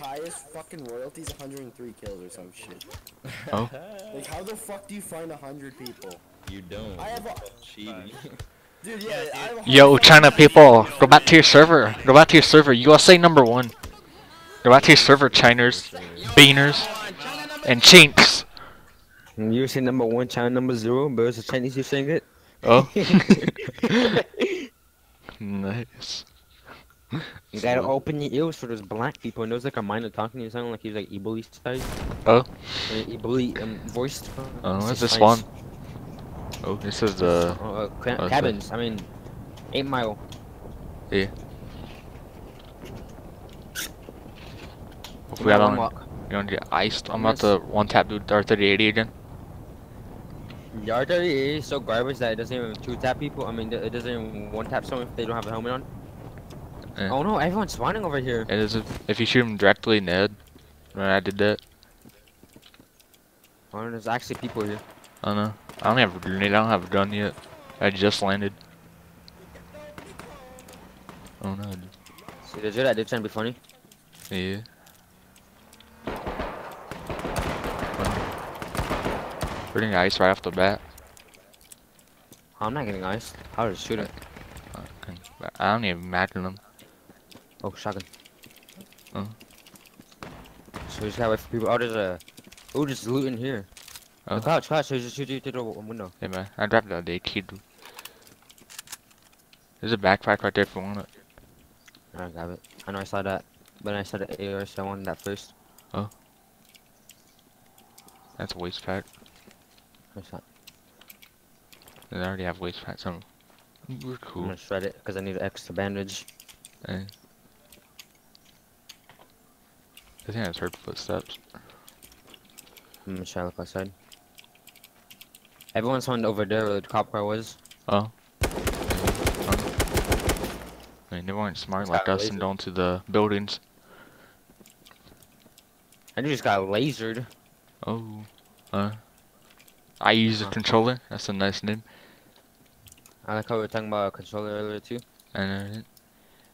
Speaker 6: highest fucking royalty is 103 kills or some shit.
Speaker 2: Oh.
Speaker 6: Like, how the fuck do you find 100 people?
Speaker 3: You don't.
Speaker 6: I have a...
Speaker 3: cheating.
Speaker 6: Dude, yeah, I have a
Speaker 2: Yo, China people, go back to your server. Go back to your server. USA number one. Go back to your server, Chiners, Beaners, and Chinks.
Speaker 1: You say number one, China number zero, but it's the Chinese you saying it.
Speaker 2: Oh. nice.
Speaker 1: You gotta open your ears for those black people. And those like a minor talking. You sound like he's like Ebola style.
Speaker 2: Oh.
Speaker 1: Ebola um, voiced.
Speaker 2: Oh,
Speaker 1: It's
Speaker 2: what's
Speaker 1: just
Speaker 2: this
Speaker 1: nice.
Speaker 2: one? Oh, this is the.
Speaker 1: Uh, uh,
Speaker 2: Okay.
Speaker 1: cabins. I mean, eight mile. Yeah.
Speaker 2: If we got on,
Speaker 1: Walk.
Speaker 2: you to get iced? I'm about to one tap do R3080 again.
Speaker 1: The R30 is so garbage that it doesn't even two tap people. I mean, it doesn't even one tap someone if they don't have a helmet on.
Speaker 2: Yeah.
Speaker 1: Oh no, everyone's spawning over here.
Speaker 2: It is if, if you shoot him directly in the head. When I did that.
Speaker 1: Oh, there's actually people here.
Speaker 2: I don't know. I don't have a grenade. I don't have a gun yet. I just landed. Oh no. dude.
Speaker 1: See, legit, I did trying to be funny.
Speaker 2: Yeah. We're getting ice right off the bat.
Speaker 1: I'm not getting ice. How to shoot it?
Speaker 2: I don't even imagine them.
Speaker 1: Oh, shotgun.
Speaker 2: Oh.
Speaker 1: So we just gotta wait for people. Oh, there's a. Oh, there's loot in here.
Speaker 2: Oh.
Speaker 1: Crouch, crouch, shoot, shoot, shoot through the window.
Speaker 2: Yeah, man. I dropped the day kid. There's a backpack right there if you want it.
Speaker 1: I grab it. I know I saw that. But I saw the AR, so I wanted that first.
Speaker 2: That's a waste pack.
Speaker 1: What's that?
Speaker 2: They already have waste packs on. We're
Speaker 1: I'm
Speaker 2: cool.
Speaker 1: gonna shred it because I need an extra bandage.
Speaker 2: Eh. I think I just heard footsteps.
Speaker 1: I'm gonna try to look outside. Everyone's on over there where the cop car was.
Speaker 2: Oh. I mean, they weren't smart like us
Speaker 1: laser.
Speaker 2: and going to the buildings.
Speaker 1: I just got lasered.
Speaker 2: Oh. Uh. I use a
Speaker 1: Huh.
Speaker 2: controller. That's a nice name.
Speaker 1: I like how we were talking about a controller earlier too.
Speaker 2: And uh,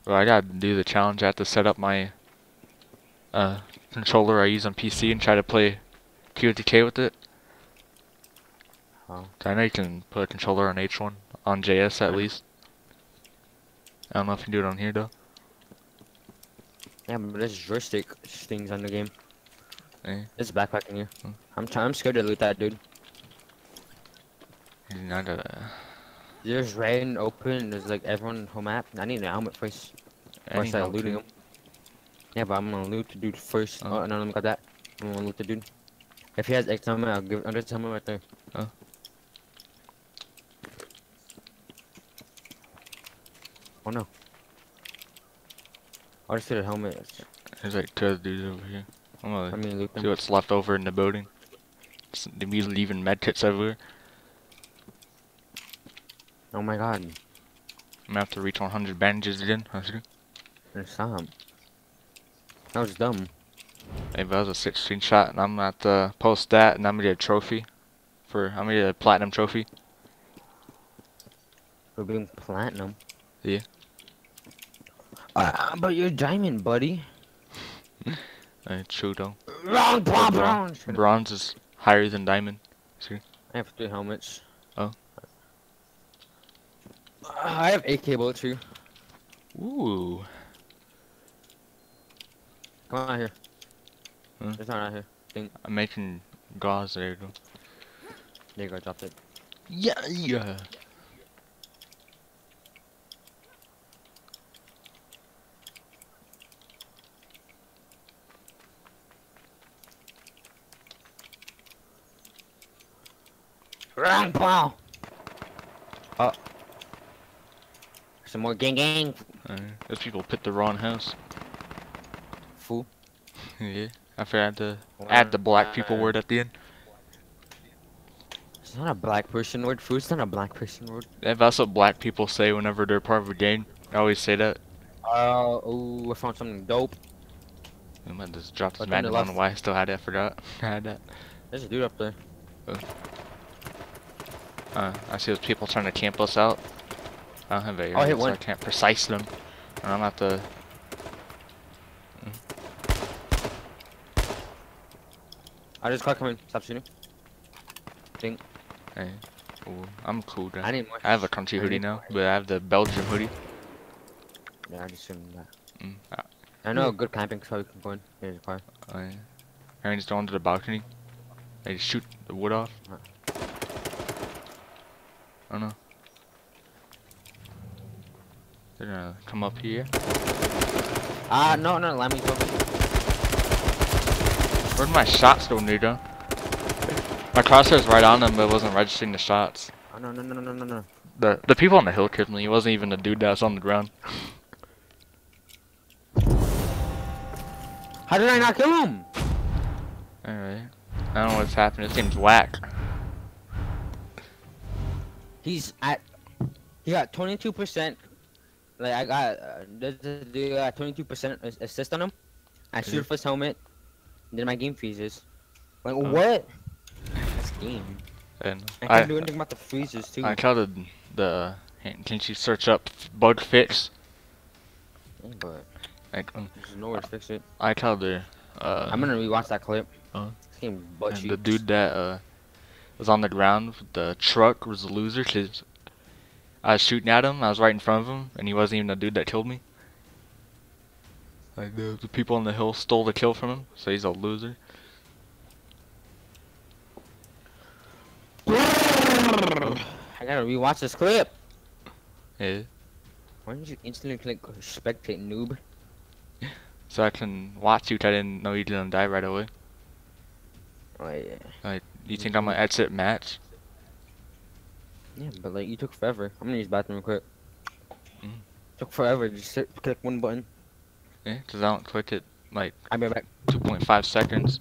Speaker 2: well, I gotta do the challenge. I have to set up my uh controller I use on PC and try to play QTK with it.
Speaker 1: Oh.
Speaker 2: I know you can put a controller on H1 on JS at least. I don't know if you can do it on here though.
Speaker 1: Yeah, but there's joystick things on the game.
Speaker 2: Eh.
Speaker 1: There's a backpack in here.
Speaker 2: Hmm.
Speaker 1: I'm. I'm scared to loot that dude.
Speaker 2: And I gotta-
Speaker 1: There's and open. There's like everyone whole map. I need an helmet first.
Speaker 2: I need
Speaker 1: start looting
Speaker 2: too.
Speaker 1: him. Yeah, but I'm gonna loot the dude first.
Speaker 2: Oh.
Speaker 1: Oh, no, let me got that. I'm gonna loot the dude. If he has X helmet, I'll give. it Under helmet right there.
Speaker 2: Oh.
Speaker 1: Oh no. I just see the helmet.
Speaker 2: There's like two other dudes over here. I'm gonna
Speaker 1: mean, loot
Speaker 2: see
Speaker 1: them.
Speaker 2: what's left over in the building. They be leaving medkits everywhere.
Speaker 1: Oh my god.
Speaker 2: I'm gonna have to reach 100 bandages again. That's good.
Speaker 1: There's some. That was dumb.
Speaker 2: Hey, but that was a 16 shot, and I'm gonna have to post that, and I'm gonna get a trophy. For I'm gonna get a platinum trophy.
Speaker 1: For being platinum.
Speaker 2: Yeah.
Speaker 1: Uh, but you're diamond, buddy.
Speaker 2: Uh, true though.
Speaker 1: Wrong, wrong, wrong.
Speaker 2: Bronze is higher than diamond.
Speaker 1: I have three helmets.
Speaker 2: Oh.
Speaker 1: Uh, I have AK bullets too.
Speaker 2: Ooh.
Speaker 1: Come on out here.
Speaker 2: Huh?
Speaker 1: There's not out here.
Speaker 2: I'm making gauze. There you go.
Speaker 1: There you go, dropped it.
Speaker 2: Yeah, yeah.
Speaker 1: Wrong, Paul! Oh. Some more gang gang.
Speaker 2: Uh, those people picked the wrong house.
Speaker 1: Fool.
Speaker 2: yeah. I forgot to add the black people word at the end.
Speaker 1: It's not a black person word. Food's not a black person word.
Speaker 2: Yeah, That's what black people say whenever they're part of a gang. I always say that.
Speaker 1: Oh, ooh, I found something dope.
Speaker 2: I might just drop this
Speaker 1: But then
Speaker 2: magnum. I don't know why I still had it. I forgot. I had that.
Speaker 1: There's a dude up there.
Speaker 2: Uh, I see those people trying to camp us out. I don't have a
Speaker 1: Oh,
Speaker 2: so. I can't precise them. And I'm not the.
Speaker 1: I just caught coming. Stop shooting.
Speaker 2: Hey, ooh, I'm cool.
Speaker 1: I need more.
Speaker 2: I have a country hoodie now,
Speaker 1: more.
Speaker 2: but I have the Belgium hoodie.
Speaker 1: Yeah, I just shooting that.
Speaker 2: Mm, uh,
Speaker 1: I know a good camping spot we can go in. Here's a car.
Speaker 2: I, I just go onto the balcony. They just shoot the wood off.
Speaker 1: Huh.
Speaker 2: I don't know. They're gonna come up here.
Speaker 1: Ah, no, no, let me go.
Speaker 2: Where'd my shots go, nigga? My crosshair's right on them, but it wasn't registering the shots.
Speaker 1: Oh, no, no, no, no, no, no, no.
Speaker 2: The the people on the hill killed me. It wasn't even the dude that was on the ground.
Speaker 1: How did I not kill him?
Speaker 2: Alright. I don't know what's happening. This game's whack.
Speaker 1: He's at. He got 22%. Like, I got. Uh, there's a dude got 22% assist on him. I shoot
Speaker 2: Mhm.
Speaker 1: for his helmet. Then my game freezes. Like,
Speaker 2: Oh.
Speaker 1: what? This game.
Speaker 2: And
Speaker 1: I
Speaker 2: I
Speaker 1: can't do anything about the freezes, too.
Speaker 2: I counted the. Can't you search up bug fix?
Speaker 1: Yeah, but
Speaker 2: Like um,
Speaker 1: there's nowhere to fix it.
Speaker 2: I counted. Uh,
Speaker 1: I'm gonna rewatch that clip.
Speaker 2: Uh,
Speaker 1: This game butt
Speaker 2: and the dude that uh was on the ground with the truck was a loser 'cause I was shooting at him. I was right in front of him, and he wasn't even the dude that killed me. Like the, the people on the hill stole the kill from him, so he's a loser.
Speaker 1: I gotta rewatch this clip.
Speaker 2: Yeah.
Speaker 1: Why didn't you instantly click spectate noob?
Speaker 2: So I can watch you I didn't know you didn't die right away.
Speaker 1: Oh yeah.
Speaker 2: You think I'm gonna exit match?
Speaker 1: Yeah, but like you took forever. I'm gonna use the bathroom real quick.
Speaker 2: Mm.
Speaker 1: Took forever. Just sit, click one button.
Speaker 2: Yeah, cause I don't click it like
Speaker 1: I'll be right back.
Speaker 2: 2.5 seconds.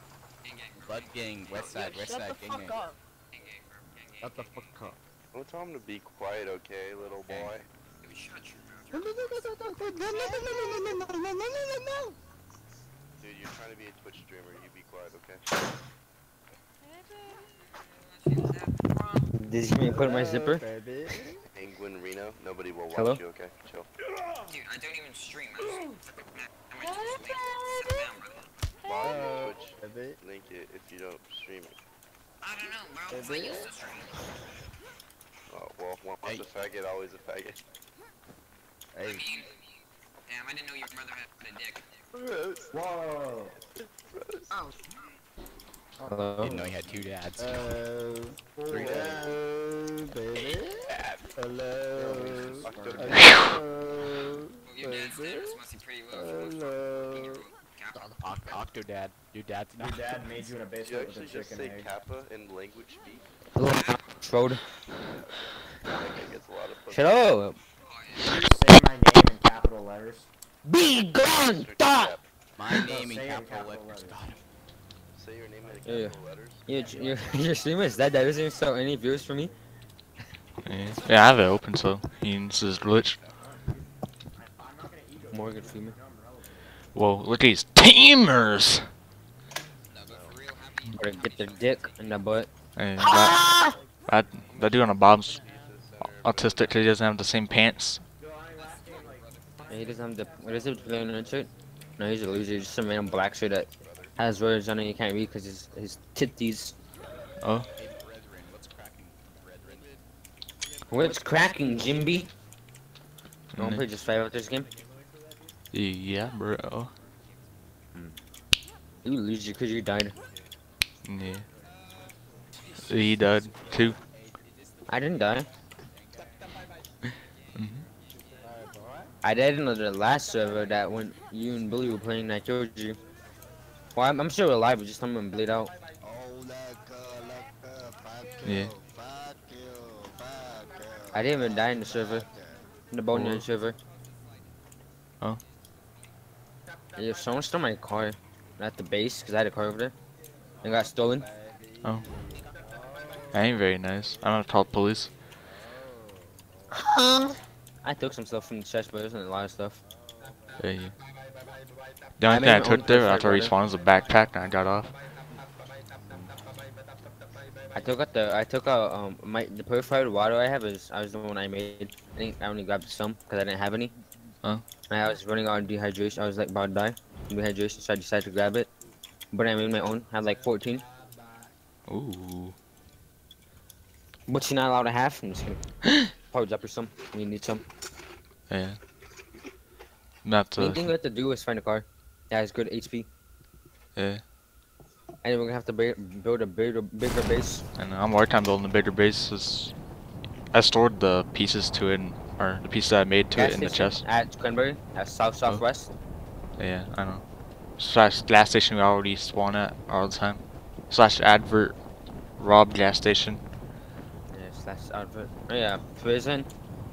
Speaker 7: blood gang, west side, west
Speaker 4: Shut
Speaker 7: side,
Speaker 4: the
Speaker 7: gang, gang.
Speaker 4: fuck up!
Speaker 8: Shut the fuck up.
Speaker 3: Don't tell him to be quiet, okay, little boy.
Speaker 8: No no no no no no no no no no no no no no no
Speaker 3: Dude, you're trying to be a Twitch streamer. You be quiet, okay?
Speaker 1: Did you hear me put my zipper?
Speaker 8: baby.
Speaker 3: Penguin Reno. Nobody will watch
Speaker 1: Hello?
Speaker 3: you, okay? Chill.
Speaker 9: Dude, I don't even stream. I just I'm a Twitch link. Sit down, brother.
Speaker 3: Log in Twitch.
Speaker 8: Baby.
Speaker 3: Link it if you don't stream it.
Speaker 9: I don't know, bro. If I used to stream.
Speaker 3: Oh, well, once
Speaker 7: Hey.
Speaker 3: a faggot, always a faggot.
Speaker 9: I mean, damn, I didn't know your brother had a dick.
Speaker 8: Whoa.
Speaker 9: Oh,
Speaker 1: Hello.
Speaker 7: Didn't know he had two dads.
Speaker 8: Uh, hello, baby. Hello.
Speaker 3: Octo-
Speaker 8: Hello.
Speaker 9: well, your dad's there. It's must be pretty well. if
Speaker 8: Hello.
Speaker 9: Your cap.
Speaker 7: Oct- Octodad, your dad's not.
Speaker 6: Your dad made you in a
Speaker 3: Did you
Speaker 6: basement with a
Speaker 3: actually just
Speaker 6: chicken
Speaker 3: say
Speaker 6: egg.
Speaker 3: Kappa in language speak?
Speaker 1: Hello. Road.
Speaker 3: That guy gets a lot of pussy.
Speaker 1: Shut up.
Speaker 6: Say my name in capital letters.
Speaker 1: Be gone.
Speaker 3: Mr.
Speaker 1: Stop.
Speaker 7: My
Speaker 6: No,
Speaker 7: name in
Speaker 6: say it in
Speaker 7: capital
Speaker 6: capital
Speaker 7: letters.
Speaker 6: letters.
Speaker 7: God.
Speaker 3: Say your name in
Speaker 1: Yeah.
Speaker 3: capital letters.
Speaker 1: Your your your stream is dead. That doesn't even show any views for me.
Speaker 2: Yeah, yeah I have it open, so he this is glitch.
Speaker 1: Morgan Freeman.
Speaker 2: Whoa, look at these teamers!
Speaker 9: No, but for real, happy.
Speaker 1: Better get their dick in the butt.
Speaker 2: Hey, that, that, that dude on the bottom's autistic he doesn't have the same pants.
Speaker 1: Yeah, he doesn't have the. What is it? Blue shirt? No, he's a loser. Just some random black shirt that has words on it you can't read because his his titties.
Speaker 2: Oh,
Speaker 7: what's cracking,
Speaker 1: Jimby? You wanna
Speaker 2: Mm.
Speaker 1: play just five out this game?
Speaker 2: Yeah, bro.
Speaker 1: You loser because you died.
Speaker 2: Yeah. He died too.
Speaker 1: I didn't die.
Speaker 2: Mhm.
Speaker 1: I died in the last server that when you and Billy were playing I killed you. Well, I'm, I'm still alive, but just I'm bleed out.
Speaker 2: Yeah.
Speaker 1: I didn't even die in the server. In the Boneyard server.
Speaker 2: Oh.
Speaker 1: Yeah, someone stole my car at the base because I had a car over there. And got stolen. Oh.
Speaker 2: That ain't very nice. I'm gonna call the police.
Speaker 1: I took some stuff from the chest, but there wasn't a lot of stuff.
Speaker 2: Hey. The only
Speaker 1: I
Speaker 2: thing I
Speaker 1: made my own
Speaker 2: took there after I respawned was a backpack and I got off.
Speaker 1: I took out the I took out um my the purified water I have is I was the one I made. I think I only grabbed some because I didn't have any.
Speaker 2: Huh?
Speaker 1: I was running out of dehydration. I was like about to die dehydration, so I decided to grab it. But I made my own. I had like 14.
Speaker 2: Ooh.
Speaker 1: But you're not allowed to have. I'm just kidding. Probably drop you some. You need some.
Speaker 2: Yeah. Not to.
Speaker 1: thing we have to do is find a car. Yeah, it's good HP.
Speaker 2: Yeah.
Speaker 1: And we're gonna have to build a bigger, bigger base.
Speaker 2: And I'm working on building a bigger base. I stored the pieces to it, or the pieces that I made to
Speaker 1: Gas
Speaker 2: it in the chest.
Speaker 1: At Cranberry, at south southwest.
Speaker 2: Yeah, I know. Slash gas station we already spawn at all the time. Slash advert rob gas station.
Speaker 1: Yeah, that's advert. Oh yeah, prison.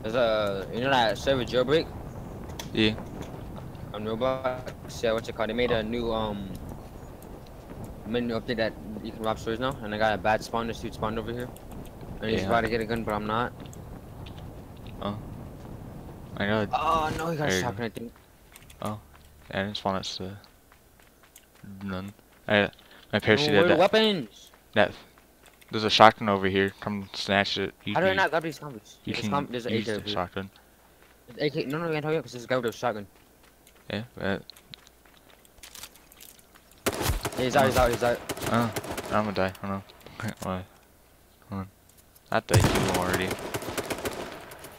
Speaker 1: There's a you know that server jailbreak
Speaker 2: Yeah.
Speaker 1: on Roblox. Yeah, what's it called? They made a new um menu update that you can rob stores now, and I got a bad spawn. This dude spawned over here, and he's
Speaker 2: Yeah.
Speaker 1: about to get a gun, but I'm not.
Speaker 2: I know.
Speaker 1: Oh no, he got a shotgun. I think.
Speaker 2: Oh, I didn't spawn at the none. I my parachute
Speaker 1: No,
Speaker 2: did that.
Speaker 1: weapons.
Speaker 2: That there's a shotgun over here. Come snatch it. You
Speaker 1: How do I not grab these combos?
Speaker 2: You
Speaker 1: There's,
Speaker 2: can
Speaker 1: com- there's an AK
Speaker 2: use the
Speaker 1: here.
Speaker 2: shotgun.
Speaker 1: AK. No, no, I can't tell you because there's a guy with a shotgun.
Speaker 2: Yeah. But,
Speaker 1: Yeah, he's out. He's out. He's out.
Speaker 2: oh, I'm gonna die. I don't know. Why? Hold on. I died too already.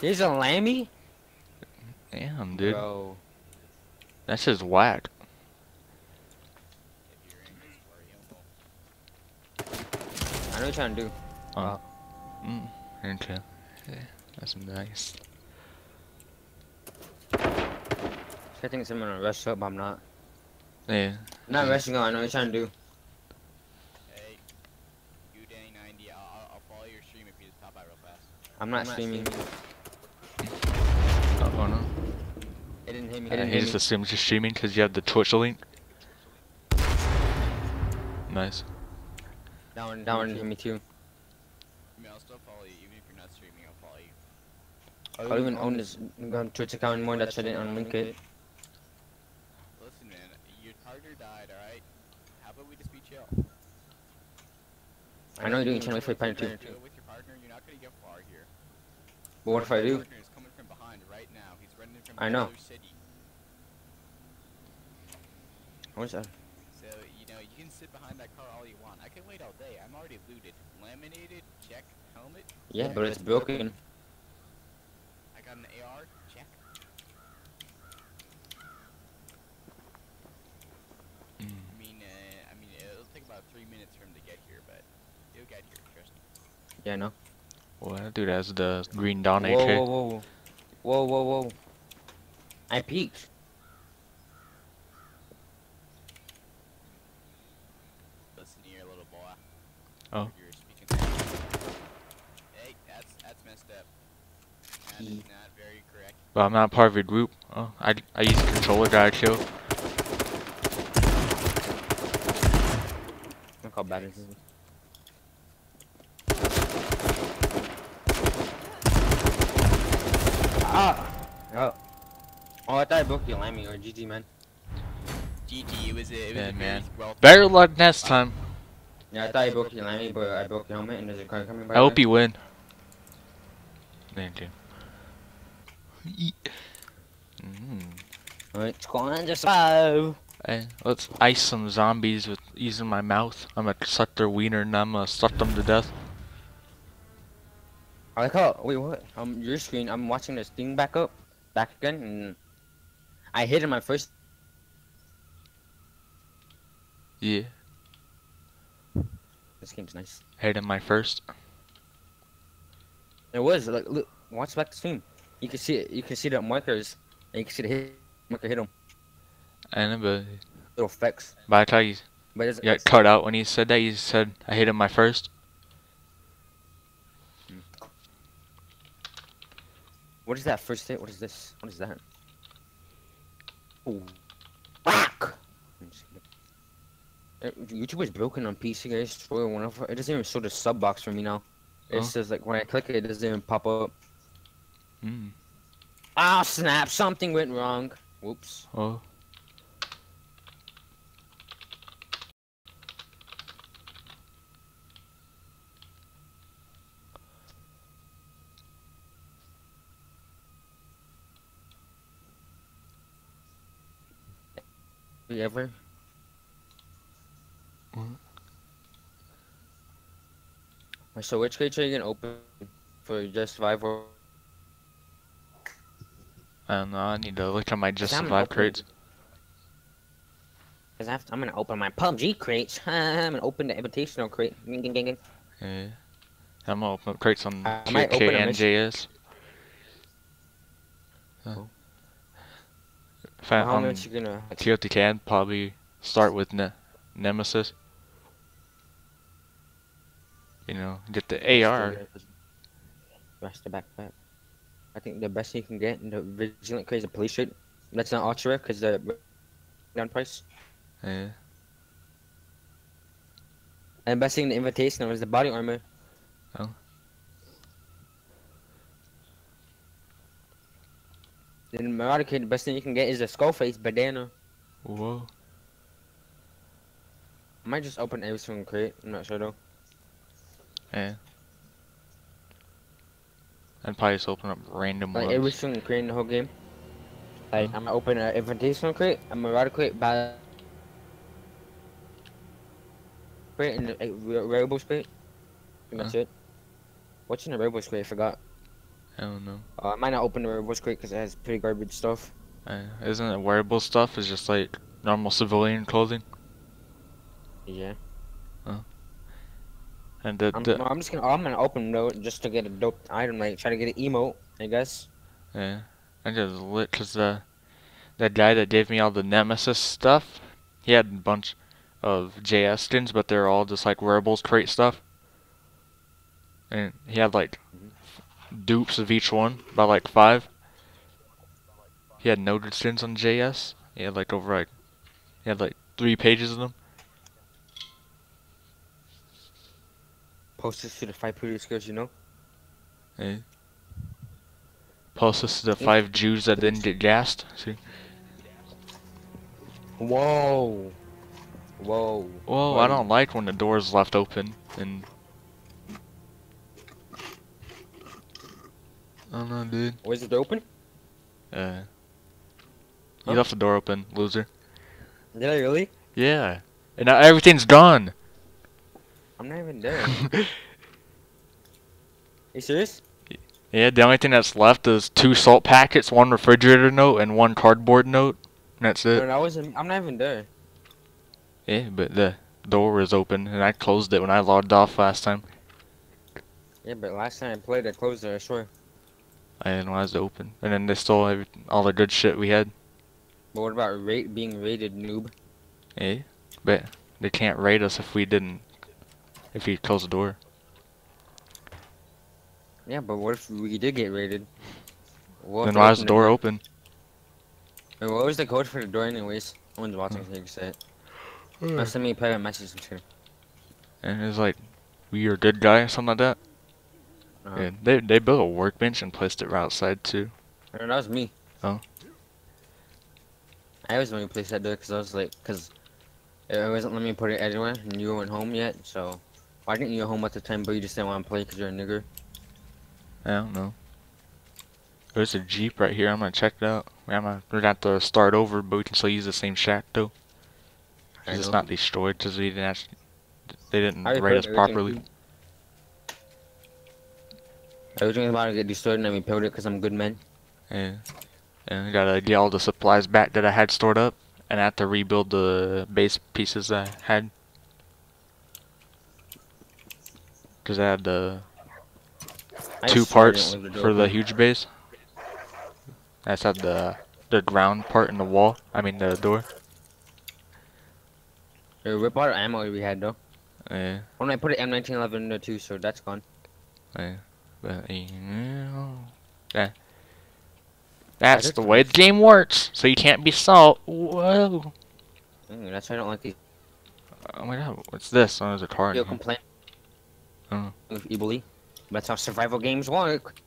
Speaker 1: He's a lammy.
Speaker 2: Damn, dude.
Speaker 1: Bro.
Speaker 2: That's just whack.
Speaker 1: I know what you're trying to do.
Speaker 2: Oh. Mm. Okay. Yeah, that's nice.
Speaker 1: I think it's him gonna rush up, but I'm not.
Speaker 2: Yeah.
Speaker 1: I'm not
Speaker 2: Mhm.
Speaker 1: rushing up. I know what you're trying to do.
Speaker 7: Hey, you Danny 90, I'll, I'll- I'll follow your stream if you just pop by real fast.
Speaker 1: I'm not streaming.
Speaker 2: Oh, oh no.
Speaker 1: It didn't hit me. It didn't
Speaker 2: he
Speaker 1: hit
Speaker 2: just
Speaker 1: me.
Speaker 2: assumes you're streaming because you have the Twitch link. Nice.
Speaker 1: That one, that one hit me too.
Speaker 7: I mean, I'll still follow you, even if you're not streaming, I'll follow you.
Speaker 1: I don't even own this um, Twitch account anymore. That's why I didn't unlink it.
Speaker 7: Listen, man, your partner died, alright? How about we just be chill?
Speaker 1: I know you're doing channel wait for your partner too.
Speaker 7: Do it with your partner, you're not gonna get far here.
Speaker 1: But what if I do?
Speaker 7: partner is coming from behind right now. He's running from
Speaker 1: I know.
Speaker 7: another.
Speaker 1: What's that?
Speaker 7: So, you know, you can sit behind that car all you want. I can wait all day. I'm already looted. Laminated, check. Helmet,
Speaker 1: Yeah, but it's broken.
Speaker 7: I got an AR, check.
Speaker 2: Mm.
Speaker 7: I mean, uh, I mean, it'll take about three minutes for him to get here, but he'll get here, trust me.
Speaker 1: Yeah, I know.
Speaker 2: Well, that dude has the Green Dawn
Speaker 1: Whoa,
Speaker 2: AK.
Speaker 1: whoa, whoa, whoa, whoa, whoa. I peeked.
Speaker 7: Listen here, little boy.
Speaker 2: Oh.
Speaker 7: You're speaking Hey, that's that's messed up. That is not very correct.
Speaker 2: But I'm not part of your group. Oh, I, I use the controller guy I killed.
Speaker 1: Look how bad it is. Ah! Oh. Oh, I thought I broke the Lammy or GG, man.
Speaker 7: GG, it was a, it was
Speaker 2: Yeah, man.
Speaker 7: well
Speaker 2: Better luck next time.
Speaker 1: Yeah, I thought I broke the Lammy, but I broke the helmet and there's a car coming by.
Speaker 2: I hope
Speaker 1: there.
Speaker 2: you win. Thank you. Mm.
Speaker 1: It's going to survive.
Speaker 2: Hey, let's ice some zombies with using my mouth. I'm gonna suck their wiener and I'm gonna suck them to death.
Speaker 1: I like how, wait, what? Um, your screen, I'm watching this thing back up, back again, and I hit him my first.
Speaker 2: Yeah.
Speaker 1: This game's nice.
Speaker 2: Hit him my first.
Speaker 1: It was like, look, watch back the stream. You can see it. You can see the markers, and you can see the hit marker hit him.
Speaker 2: And but
Speaker 1: Little effects,
Speaker 2: by the time you
Speaker 1: but it's,
Speaker 2: got cut out when he said that, he said I hit him my first. Hmm.
Speaker 1: What is that first hit? What is this? What is that? Ooh. Whack! I'm just kidding. Uh, YouTube is broken on PC, guys. For whenever it doesn't even show the sub box for me now. It
Speaker 2: Oh.
Speaker 1: says like when I click it, it doesn't even pop up.
Speaker 2: Mm.
Speaker 1: Ah, snap! Something went wrong. Whoops.
Speaker 2: Oh.
Speaker 1: You ever?
Speaker 2: What?
Speaker 1: So which crates are you gonna open for just survival?
Speaker 2: I don't know. I need to look at my Just
Speaker 1: haven't
Speaker 2: Survive
Speaker 1: opened
Speaker 2: crates.
Speaker 1: Cause I am gonna open my PUBG crates. I'm gonna open the invitational crate. Ging, ging, ging, ging.
Speaker 2: Yeah. I'm gonna open up crates on
Speaker 1: I might
Speaker 2: QK and JS. Uh,
Speaker 1: Cool.
Speaker 2: If I,
Speaker 1: How
Speaker 2: on
Speaker 1: much you gonna?
Speaker 2: KOTK, probably start with ne Nemesis. You know, get the AR.
Speaker 1: Rest the backpack. I think the best thing you can get in the vigilant crate is a police shirt. That's not ultra rare because the down price.
Speaker 2: Yeah.
Speaker 1: And the best thing in the invitational is the body armor.
Speaker 2: Oh.
Speaker 1: In the Marauder crate, the best thing you can get is a skull face bandana.
Speaker 2: Whoa.
Speaker 1: I might just open every single crate. I'm not sure though.
Speaker 2: Yeah. I'd probably just open up random
Speaker 1: Like every
Speaker 2: ones.
Speaker 1: single crate in the whole game. Hmm. Like I'm gonna open an invitational crate, a Marauder crate, by crate, and a wearables crate. And that's it. What's in the wearables crate? I forgot.
Speaker 2: I don't know.
Speaker 1: Uh, I might not open the wearables crate because it has pretty garbage stuff.
Speaker 2: Uh, isn't it wearable stuff? Is just like normal civilian clothing?
Speaker 1: Yeah.
Speaker 2: And the,
Speaker 1: I'm,
Speaker 2: the
Speaker 1: no, I'm just gonna I'm gonna open though just to get a dope item, like try to get an emote, I guess.
Speaker 2: yeah, I just lit because the that guy that gave me all the Nemesis stuff, he had a bunch of JS skins, but they're all just like wearables crate stuff. And he had like dupes of each one, about like five. He had noted skins on JS. He had like over like he had like three pages of them.
Speaker 1: Post this to the five previous skills, you know.
Speaker 2: Yeah. Plus, this is the five Jews that didn't get gassed. See?
Speaker 1: Whoa. Whoa.
Speaker 2: Whoa, I don't like when the door's left open and. I don't know, dude.
Speaker 1: Was it open?
Speaker 2: Uh. You left the door open, loser.
Speaker 1: Did I really?
Speaker 2: Yeah. And now everything's gone.
Speaker 1: I'm not even there. you serious?
Speaker 2: Yeah, the only thing that's left is two salt packets, one refrigerator note, and one cardboard note. And that's it.
Speaker 1: no, I wasn't. I'm not even there.
Speaker 2: Yeah, but the door was open, and I closed it when I logged off last time.
Speaker 1: Yeah, but last time I played, I closed it. I swear.
Speaker 2: I didn't realize it open. And then they stole every, all the good shit we had.
Speaker 1: But what about rate being rated noob?
Speaker 2: Eh? But they can't rate us if we didn't. If we close the door.
Speaker 1: Yeah, but what if we did get rated? What
Speaker 2: then why is the door
Speaker 1: it?
Speaker 2: open?
Speaker 1: Wait, what was the code for the door, anyways? No one's watching, so you can say it. Now send me a private message. I'm sure.
Speaker 2: And it's like, we are a good guy or something like that.
Speaker 1: Uh-huh.
Speaker 2: Yeah, they they built a workbench and placed it right outside too.
Speaker 1: No, that was me.
Speaker 2: Oh.
Speaker 1: I was the one who placed that there because I was like, because it wasn't letting me put it anywhere, and you weren't home yet, so. Why didn't you go home at the time, but you just didn't want to play because you're a nigger?
Speaker 2: I don't know. There's a jeep right here. I'm gonna check it out. I'm gonna, we're gonna have to start over, but we can still use the same shack though. it's not destroyed because they didn't actually, they didn't rate us properly.
Speaker 1: Everything's about to get destroyed and then we build it because I'm good man.
Speaker 2: Yeah. And I gotta get all the supplies back that I had stored up, and I have to rebuild the base pieces I had. Cause I had the two parts for the huge base. I just had the the ground part in the wall. I mean the door.
Speaker 1: Uh, rip out ammo we had though.
Speaker 2: Yeah.
Speaker 1: When I put it M1911 in there too, so that's gone.
Speaker 2: Yeah. But you know, that that's the way the game works. So you can't be salt. Whoa.
Speaker 1: Mm, that's why I don't like these.
Speaker 2: Oh my god, what's this? Oh, there's a car. in
Speaker 1: You'll complain.
Speaker 2: Oh.
Speaker 1: If you believe. That's how survival games work.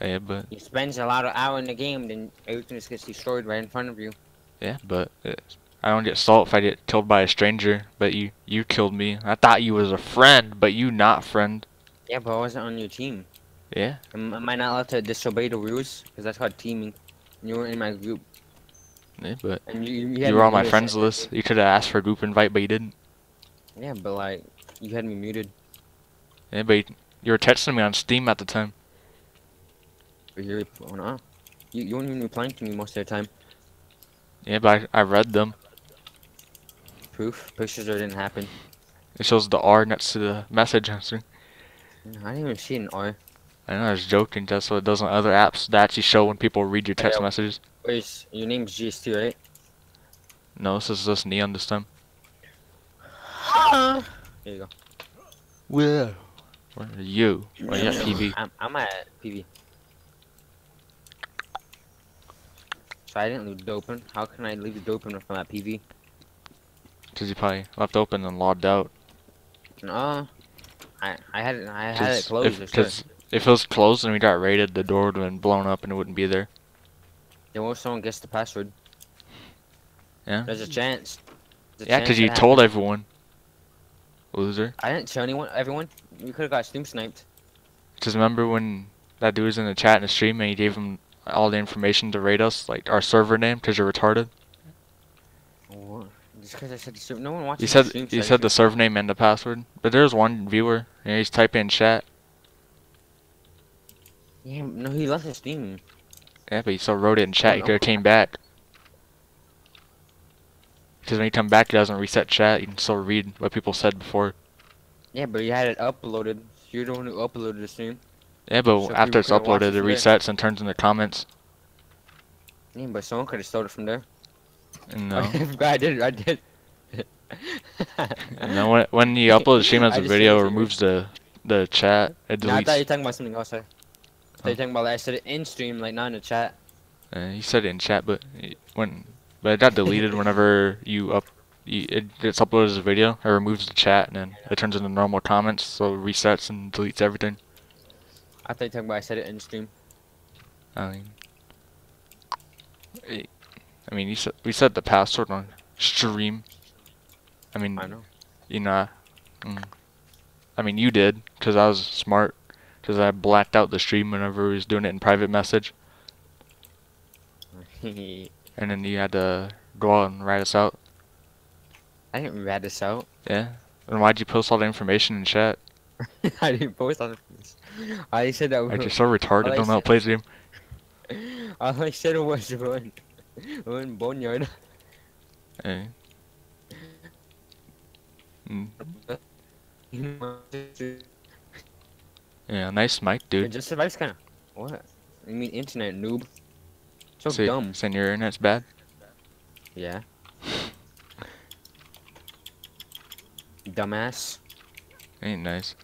Speaker 2: Yeah, but
Speaker 1: You spend a lot of hour in the game, then everything just gets destroyed right in front of you.
Speaker 2: Yeah, but it, I don't get salt if I get killed by a stranger. But you, you killed me. I thought you was a friend, but you not friend.
Speaker 1: Yeah, but I wasn't on your team.
Speaker 2: Yeah.
Speaker 1: Am, am I not allowed to disobey the rules? Because that's called teaming. You were in my group.
Speaker 2: Yeah, but
Speaker 1: And you, you,
Speaker 2: you,
Speaker 1: had
Speaker 2: were on my friends list. You could have asked for a group invite, but you didn't.
Speaker 1: Yeah, but like, you had me muted.
Speaker 2: Yeah, but you, you were texting me on Steam at the time.
Speaker 1: You're, oh no. You, you weren't even replying to me most of the time.
Speaker 2: Yeah, but I, I read them.
Speaker 1: proof. Pictures or didn't happen.
Speaker 2: It shows the R next to the message answer.
Speaker 1: I didn't even see an R.
Speaker 2: I know I was joking. just what it does on other apps that actually show when people read your text messages.
Speaker 1: Wait, your name's GST, right?
Speaker 2: No, this is just Neon this time.
Speaker 1: There you go.
Speaker 2: Whoa. Where are you? Oh, yeah, PV.
Speaker 1: I'm, I'm at PV. So I didn't leave the open. How can I leave the open if I'm at PV?
Speaker 2: Because you probably left open and logged out.
Speaker 1: No. I I had it I had it closed.
Speaker 2: if,
Speaker 1: or something.
Speaker 2: 'cause if it was closed and we got raided, the door would have been blown up and it wouldn't be there.
Speaker 1: Then what if someone gets the password?
Speaker 2: Yeah.
Speaker 1: There's a chance. There's a
Speaker 2: Yeah, because you
Speaker 1: it
Speaker 2: told everyone. Loser.
Speaker 1: I didn't tell anyone. Everyone. You could have got Steam sniped.
Speaker 2: Just remember when that dude was in the chat in the stream and you gave him all the information to raid us, like our server name, because you're retarded.
Speaker 1: What? Just because I said the stream. No one watches
Speaker 2: You
Speaker 1: the
Speaker 2: said
Speaker 1: stream.
Speaker 2: you said the server name and the password, but there's one viewer and he's typing in chat.
Speaker 1: Yeah, no, he left the Steam.
Speaker 2: Yeah, but he still wrote it in chat. He could have came back. Because when you come back, it doesn't reset chat. You can still read what people said before.
Speaker 1: Yeah, but you had it uploaded. You're the one who uploaded the stream.
Speaker 2: Yeah, but
Speaker 1: So
Speaker 2: after it's uploaded,
Speaker 1: it there.
Speaker 2: resets and turns into comments.
Speaker 1: Yeah, but someone could have stole it from there.
Speaker 2: No.
Speaker 1: I did. I did.
Speaker 2: and then when, when you upload the stream as a video, it removes the the chat. It
Speaker 1: No, I thought you were talking about something else. Sorry. I thought you were talking about that? I said it in stream, like not in the chat.
Speaker 2: Uh, you said it in chat, but it, when but it got deleted whenever you up. You, it gets uploaded as a video. It removes the chat and then it turns into normal comments, so it resets and deletes everything.
Speaker 1: I thought you were talking about I said it in stream.
Speaker 2: I mean, eh, I mean, you said we said the password on stream. I mean,
Speaker 1: I know.
Speaker 2: you know, mm, I mean, you did because I was smart because I blacked out the stream whenever we was doing it in private message, and then you had to go out and write us out.
Speaker 1: I didn't rat us out.
Speaker 2: Yeah. And why'd you post all the information in chat?
Speaker 1: I didn't post on this. I said that.
Speaker 2: Like you're so retarded.
Speaker 1: All
Speaker 2: Don't know how to play the game.
Speaker 1: All I said it was run, run boneyard.
Speaker 2: Eh. Mm. Yeah, nice mic,
Speaker 1: Dude,
Speaker 2: dude.
Speaker 1: just survives kind of. What? You mean internet noob? So
Speaker 2: Say-
Speaker 1: dumb.
Speaker 2: Saying your internet's bad.
Speaker 1: Yeah. Dumbass.
Speaker 2: Ain't nice.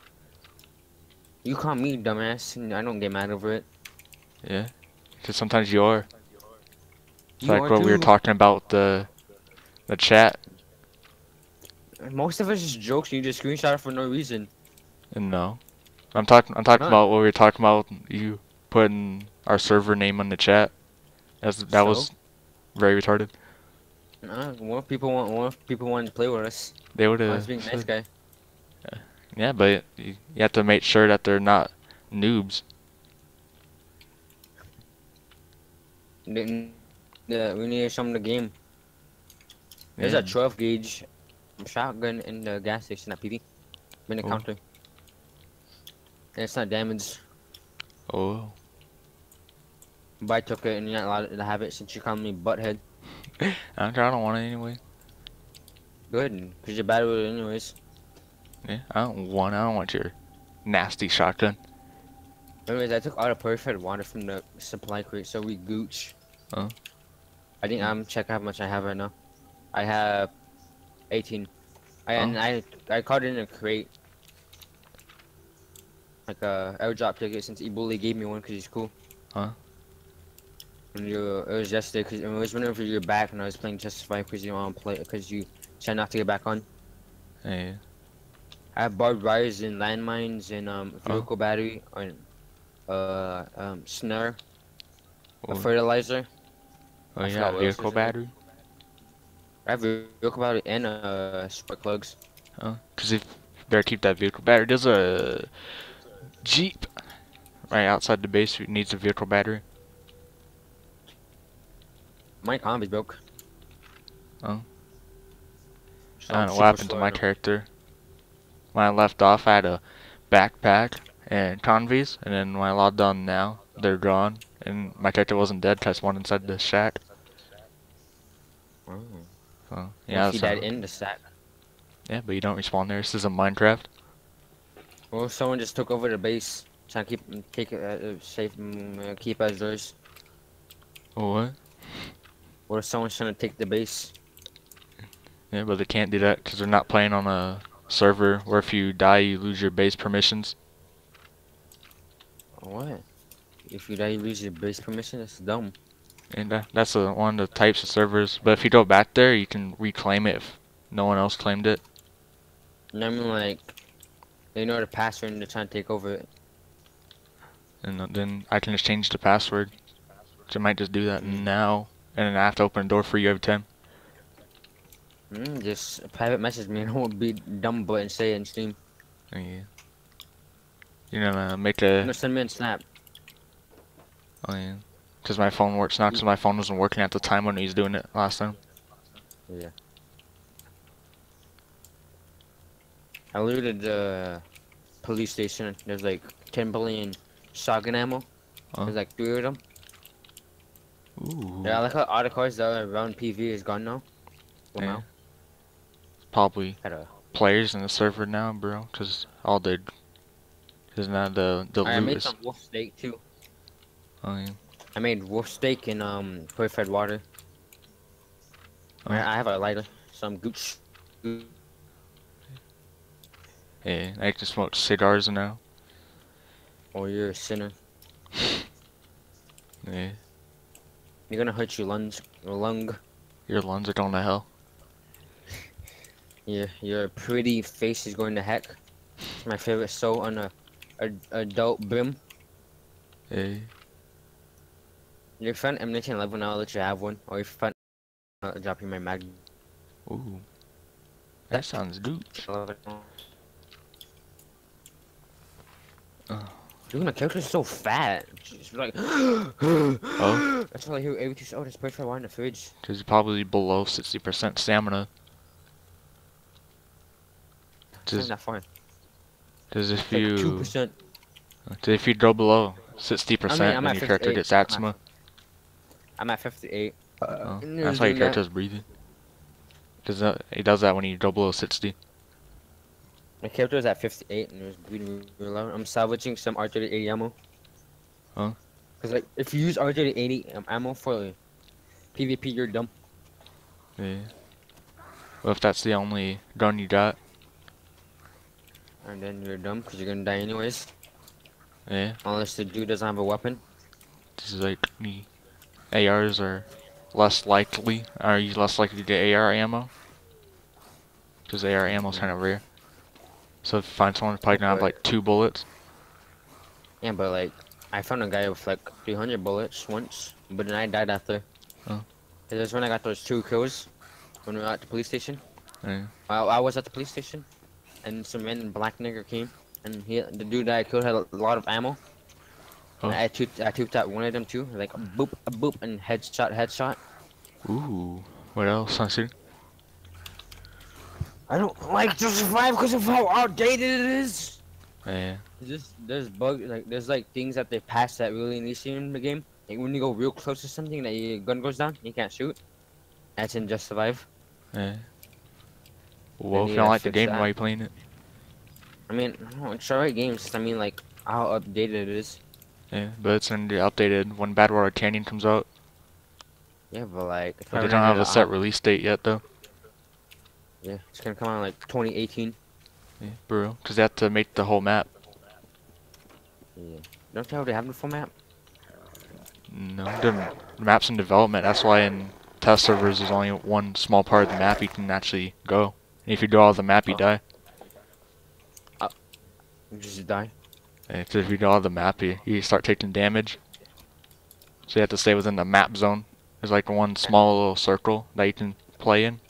Speaker 1: You call me dumbass, and I don't get mad over it.
Speaker 2: Yeah. Cause sometimes you are. It's
Speaker 1: You
Speaker 2: like
Speaker 1: are
Speaker 2: what we were talking about the the chat.
Speaker 1: Most of us just jokes, and you just screenshot it for no reason.
Speaker 2: And no. I'm talking I'm talking about what we were talking about you putting our server name on the chat. That's that was very retarded.
Speaker 1: Uh, more people want, more people want to play with us.
Speaker 2: They would
Speaker 1: I
Speaker 2: have
Speaker 1: was being nice guy.
Speaker 2: Yeah, but you, you have to make sure that they're not noobs.
Speaker 1: Yeah, we need show 'em the game. There's
Speaker 2: Yeah.
Speaker 1: a 12 gauge shotgun in the gas station at PV. In the
Speaker 2: Oh.
Speaker 1: counter. And it's not damaged.
Speaker 2: Oh.
Speaker 1: But I took it and you're not allowed to have it since you called me butthead.
Speaker 2: I don't, care, I don't want it anyway.
Speaker 1: Good, because you're bad with it anyways.
Speaker 2: Yeah, I don't want I don't want your nasty shotgun.
Speaker 1: Anyways, I took all the purified water from the supply crate, so we gooch.
Speaker 2: Oh.
Speaker 1: I think um, I'm checking how much I have right now. I have 18. I and
Speaker 2: Oh.
Speaker 1: I I caught it in a crate. Like a airdrop ticket since Ebola gave me one because he's cool.
Speaker 2: Huh?
Speaker 1: And you, it was yesterday because it was whenever you're back and I was playing Justify because you want to play because you try not to get back on.
Speaker 2: Hey.
Speaker 1: I have barbed wires and landmines and um
Speaker 2: Oh.
Speaker 1: vehicle battery and uh um snare, a
Speaker 2: Oh,
Speaker 1: fertilizer.
Speaker 2: oh
Speaker 1: I
Speaker 2: yeah, vehicle
Speaker 1: is in there.
Speaker 2: battery.
Speaker 1: I have a vehicle battery and uh spark plugs.
Speaker 2: Oh, cause if you better keep that vehicle battery. There's a jeep right outside the base who needs a vehicle battery.
Speaker 1: My combi's broke.
Speaker 2: Oh.
Speaker 1: So
Speaker 2: I don't know what happened to my character. When I left off, I had a backpack and Conveys, and then when I logged on now, they're gone, and my character wasn't dead because one inside the shack.
Speaker 1: Oh.
Speaker 2: So
Speaker 1: Yeah, he in the sack.
Speaker 2: Yeah, but you don't respawn there. This is a Minecraft.
Speaker 1: Well, someone just took over the base. Trying to keep take uh, safe, mm, uh, keep as theirs.
Speaker 2: Oh, what?
Speaker 1: What if someone's trying to take the base?
Speaker 2: Yeah, but they can't do that because they're not playing on a server where if you die, you lose your base permissions.
Speaker 1: What? If you die, you lose your base permission. That's dumb.
Speaker 2: And that, that's a, one of the types of servers. But if you go back there, you can reclaim it if no one else claimed it.
Speaker 1: And I mean, like, they know the password and they're trying to take over it.
Speaker 2: And then I can just change the password. So I might just do that mm. now. And then I have to open a door for you every time.
Speaker 1: Mm, just private message me and I won't be dumb but and say it in stream.
Speaker 2: Oh, yeah. You're gonna uh, make
Speaker 1: No,
Speaker 2: a.
Speaker 1: send me a snap.
Speaker 2: Oh, yeah. Because my phone works now, because mm. my phone wasn't working at the time when he was doing it last time.
Speaker 1: Yeah. I looted the police station. There's like 10 billion shotgun ammo.
Speaker 2: Huh?
Speaker 1: There's like three of them.
Speaker 2: Ooh.
Speaker 1: Yeah, I like how all the cars that are around PV is gone now. Well,
Speaker 2: Yeah.
Speaker 1: now.
Speaker 2: Probably
Speaker 1: a,
Speaker 2: players in the server now, bro. Because all the. Because now the, the
Speaker 1: I
Speaker 2: loot
Speaker 1: made
Speaker 2: is.
Speaker 1: some wolf steak too.
Speaker 2: Oh, yeah.
Speaker 1: I made wolf steak and um purified water. I,
Speaker 2: Oh.
Speaker 1: I have a lighter, some gooch. gooch.
Speaker 2: Yeah, I can smoke cigars now.
Speaker 1: Oh, you're a sinner.
Speaker 2: Yeah.
Speaker 1: You're gonna hurt your lungs. Your lung.
Speaker 2: Your lungs are going to hell.
Speaker 1: Your your pretty face is going to heck. It's my favorite soul on a, a adult brim.
Speaker 2: Hey.
Speaker 1: Your friend M1911, I'll let you have one. Or your you find, I'll drop you my mag.
Speaker 2: Ooh. That sounds good. Oh.
Speaker 1: Dude, my character's so fat. She's like,
Speaker 2: Oh?
Speaker 1: That's I hear every two. Oh, there's purified water in the fridge.
Speaker 2: Because he's probably below 60% stamina.
Speaker 1: It's not
Speaker 2: Does,
Speaker 1: that far.
Speaker 2: does if
Speaker 1: Like two
Speaker 2: you
Speaker 1: percent.
Speaker 2: if you go below 60%,
Speaker 1: I'm
Speaker 2: then your character
Speaker 1: 58.
Speaker 2: gets asthma.
Speaker 1: I'm at 58.
Speaker 2: Oh,
Speaker 1: and
Speaker 2: that's why your
Speaker 1: doing that.
Speaker 2: character's breathing. Does that? He does that when you go below 60.
Speaker 1: My character is at 58 and it was bleeding real loud. I'm salvaging some R3080 ammo.
Speaker 2: Huh?
Speaker 1: Cause like if you use R3080 um, ammo for PvP, you're dumb.
Speaker 2: Yeah. Well, if that's the only gun you got,
Speaker 1: And then you're dumb because you're gonna die anyways.
Speaker 2: yeah.
Speaker 1: Unless the dude doesn't have a weapon.
Speaker 2: This is like the ARs are less likely. Are you less likely to get AR ammo? Because AR ammo's kind of rare. So find someone probably gonna have like two bullets,
Speaker 1: Yeah, but like I found a guy with like 300 bullets once, but then I died after.
Speaker 2: Oh.
Speaker 1: That's when I got those two kills when we were at the police station.
Speaker 2: yeah.
Speaker 1: I, I was at the police station, and some random black nigger came, and he the dude that I killed had a lot of ammo.
Speaker 2: Oh.
Speaker 1: And I took I took out one of them too, like a boop, a boop, and headshot, headshot.
Speaker 2: Ooh. What else? I see.
Speaker 1: I don't like to survive because of how outdated it is.
Speaker 2: Yeah.
Speaker 1: There's just there's bug like there's like things that they patched that really need to in the game. Like when you go real close to something that your gun goes down, you can't shoot. That's in Just Survive.
Speaker 2: Yeah. Well, if you don't like the game,
Speaker 1: that.
Speaker 2: why are you playing it?
Speaker 1: I mean, no, it's alright games. just I mean, like how updated it is.
Speaker 2: Yeah, but it's gonna be updated when Badwater Canyon comes out.
Speaker 1: Yeah, but like if
Speaker 2: But
Speaker 1: I
Speaker 2: they don't have a set release date yet, though.
Speaker 1: Yeah, it's gonna come out in, like 2018.
Speaker 2: Yeah, bro. Because they have to make the whole map.
Speaker 1: Yeah. Don't they already have the full map?
Speaker 2: No, the map's in development. That's why in test servers there's only one small part of the map you can actually go. And if you go out of the map, you
Speaker 1: Oh.
Speaker 2: die.
Speaker 1: Uh, you just die.
Speaker 2: And 'cause if you go out of the map, you, you start taking damage. So you have to stay within the map zone. There's like one small little circle that you can play in.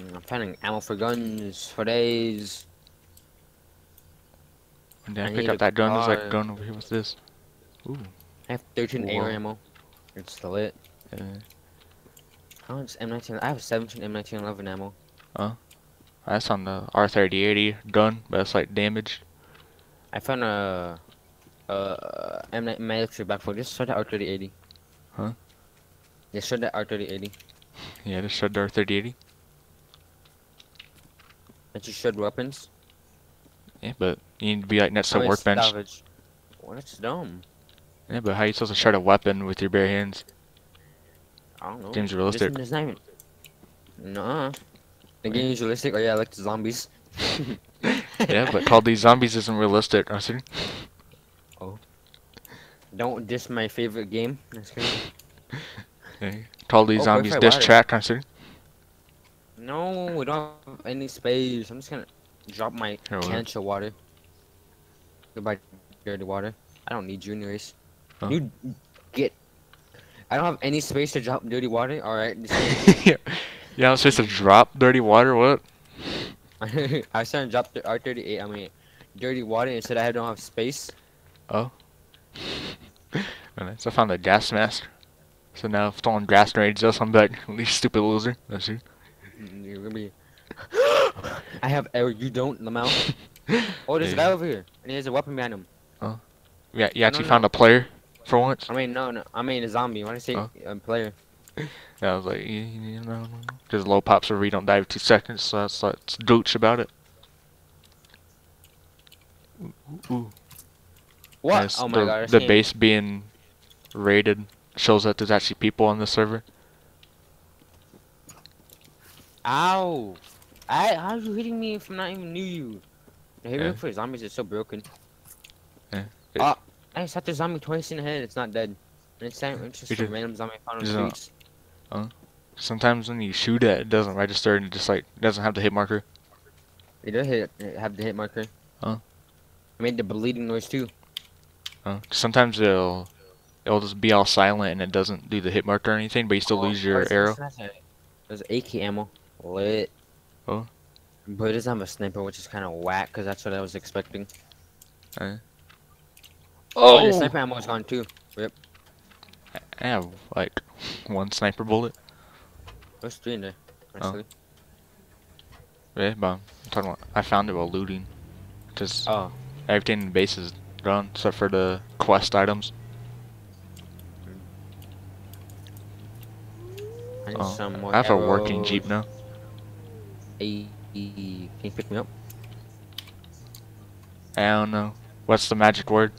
Speaker 1: Mm, I'm finding ammo for guns for days.
Speaker 2: And then
Speaker 1: I
Speaker 2: I pick up that gun. There's like a gun over here. What's this? Ooh.
Speaker 1: I have 13
Speaker 2: Whoa.
Speaker 1: AR ammo. It's still lit.
Speaker 2: Yeah.
Speaker 1: How much M19? I have 17 M1911 ammo. Huh?
Speaker 2: That's on the R3080 gun, but it's like damaged.
Speaker 1: I found a uh M9 military backpack. Just showed the R3080.
Speaker 2: Huh?
Speaker 1: Just showed the R3080.
Speaker 2: Yeah, just showed the R3080.
Speaker 1: That you shred weapons.
Speaker 2: Yeah, but you need to be like next to a workbench.
Speaker 1: salvage. Well, that's dumb.
Speaker 2: Yeah, but how are you supposed to shred a weapon with your bare hands?
Speaker 1: I don't know.
Speaker 2: Game's realistic.
Speaker 1: Not even. Nuh-uh. The game's realistic. Oh yeah, I like the zombies.
Speaker 2: yeah, but called these Zombies isn't realistic. I see. Oh.
Speaker 1: Don't diss my favorite game. That's crazy.
Speaker 2: Yeah. Call Duty
Speaker 1: Oh,
Speaker 2: Zombies diss track. I see.
Speaker 1: No, we don't have any space. I'm just gonna drop my
Speaker 2: Here, what?
Speaker 1: water. Goodbye, dirty water. I don't need you anyways.
Speaker 2: Huh?
Speaker 1: You get. I don't have any space to drop dirty water. All right.
Speaker 2: yeah, I'm supposed to drop dirty water. What?
Speaker 1: I was trying to drop the R38. I mean, dirty water. Instead, I don't have space.
Speaker 2: Oh. Alright, so I found a gas mask. So now if someone gas grenades us, I'm back. You stupid loser. That's you.
Speaker 1: You're gonna be. I have error. You don't, Lamau. Oh, there's a guy over here, and he has a weapon behind him. Oh.
Speaker 2: Yeah, you actually
Speaker 1: don't
Speaker 2: found
Speaker 1: know.
Speaker 2: a player for once.
Speaker 1: I mean, no, no. I mean, a zombie. When I say
Speaker 2: Oh.
Speaker 1: a player.
Speaker 2: Yeah, I was like, you, you know, just low pops where you don't die for two seconds. So that's that's douche about it. Ooh, ooh, ooh.
Speaker 1: What?
Speaker 2: Yes,
Speaker 1: oh my
Speaker 2: the,
Speaker 1: god.
Speaker 2: The base being raided shows that there's actually people on the server.
Speaker 1: Ow! I, how are you hitting me if I'm not even near you? The hit
Speaker 2: Yeah.
Speaker 1: for zombies is so broken.
Speaker 2: Yeah.
Speaker 1: Ah, I shot the zombie twice in the head. It's not dead. And it's, time, it's just
Speaker 2: You
Speaker 1: a
Speaker 2: did-
Speaker 1: random zombie found on the
Speaker 2: it not- Sometimes when you shoot it, it doesn't register and it just like doesn't have the hit marker.
Speaker 1: It does hit, it have the hit marker.
Speaker 2: Huh?
Speaker 1: I made the bleeding noise too.
Speaker 2: Uh, sometimes it'll it'll just be all silent and it doesn't do the hit marker or anything, but you still
Speaker 1: Oh,
Speaker 2: lose your arrow.
Speaker 1: There's AK ammo. Lit.
Speaker 2: Oh.
Speaker 1: But it doesn't have a sniper, which is kind of whack, because that's what I was expecting.
Speaker 2: Uh.
Speaker 1: Oh, the sniper ammo is gone too. Yep.
Speaker 2: I have like one sniper bullet.
Speaker 1: There's three in there.
Speaker 2: Oh.
Speaker 1: Actually.
Speaker 2: Yeah, but I'm talking about I found it while looting. Cause
Speaker 1: Oh.
Speaker 2: everything in the base is gone except for the quest items.
Speaker 1: I
Speaker 2: Oh, I have a working jeep now.
Speaker 1: Hey, can you pick me up?
Speaker 2: I don't know. What's the magic word?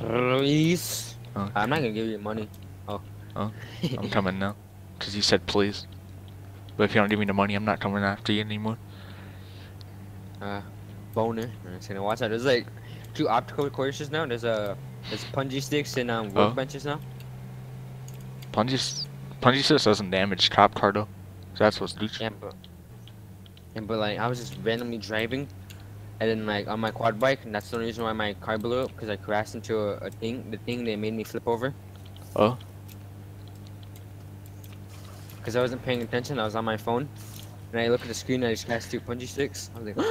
Speaker 1: Please.
Speaker 2: Oh,
Speaker 1: I'm not gonna give you money. Oh.
Speaker 2: Oh, I'm coming now. Cause you said please. But if you don't give me the money, I'm not coming after you anymore.
Speaker 1: uh, boner. I'm just gonna watch that. There's like two optical courses now. There's a there's punji sticks and um
Speaker 2: Oh.
Speaker 1: now.
Speaker 2: Punji, s- Punji sticks doesn't damage cop car though. So that's what's douche.
Speaker 1: Yeah, but and but like I was just randomly driving, and then like on my quad bike, and that's the only reason why my car blew up because I crashed into a, a thing. The thing that made me flip over.
Speaker 2: Oh.
Speaker 1: Because I wasn't paying attention. I was on my phone, and I look at the screen. and I just crashed two punji sticks. I was like,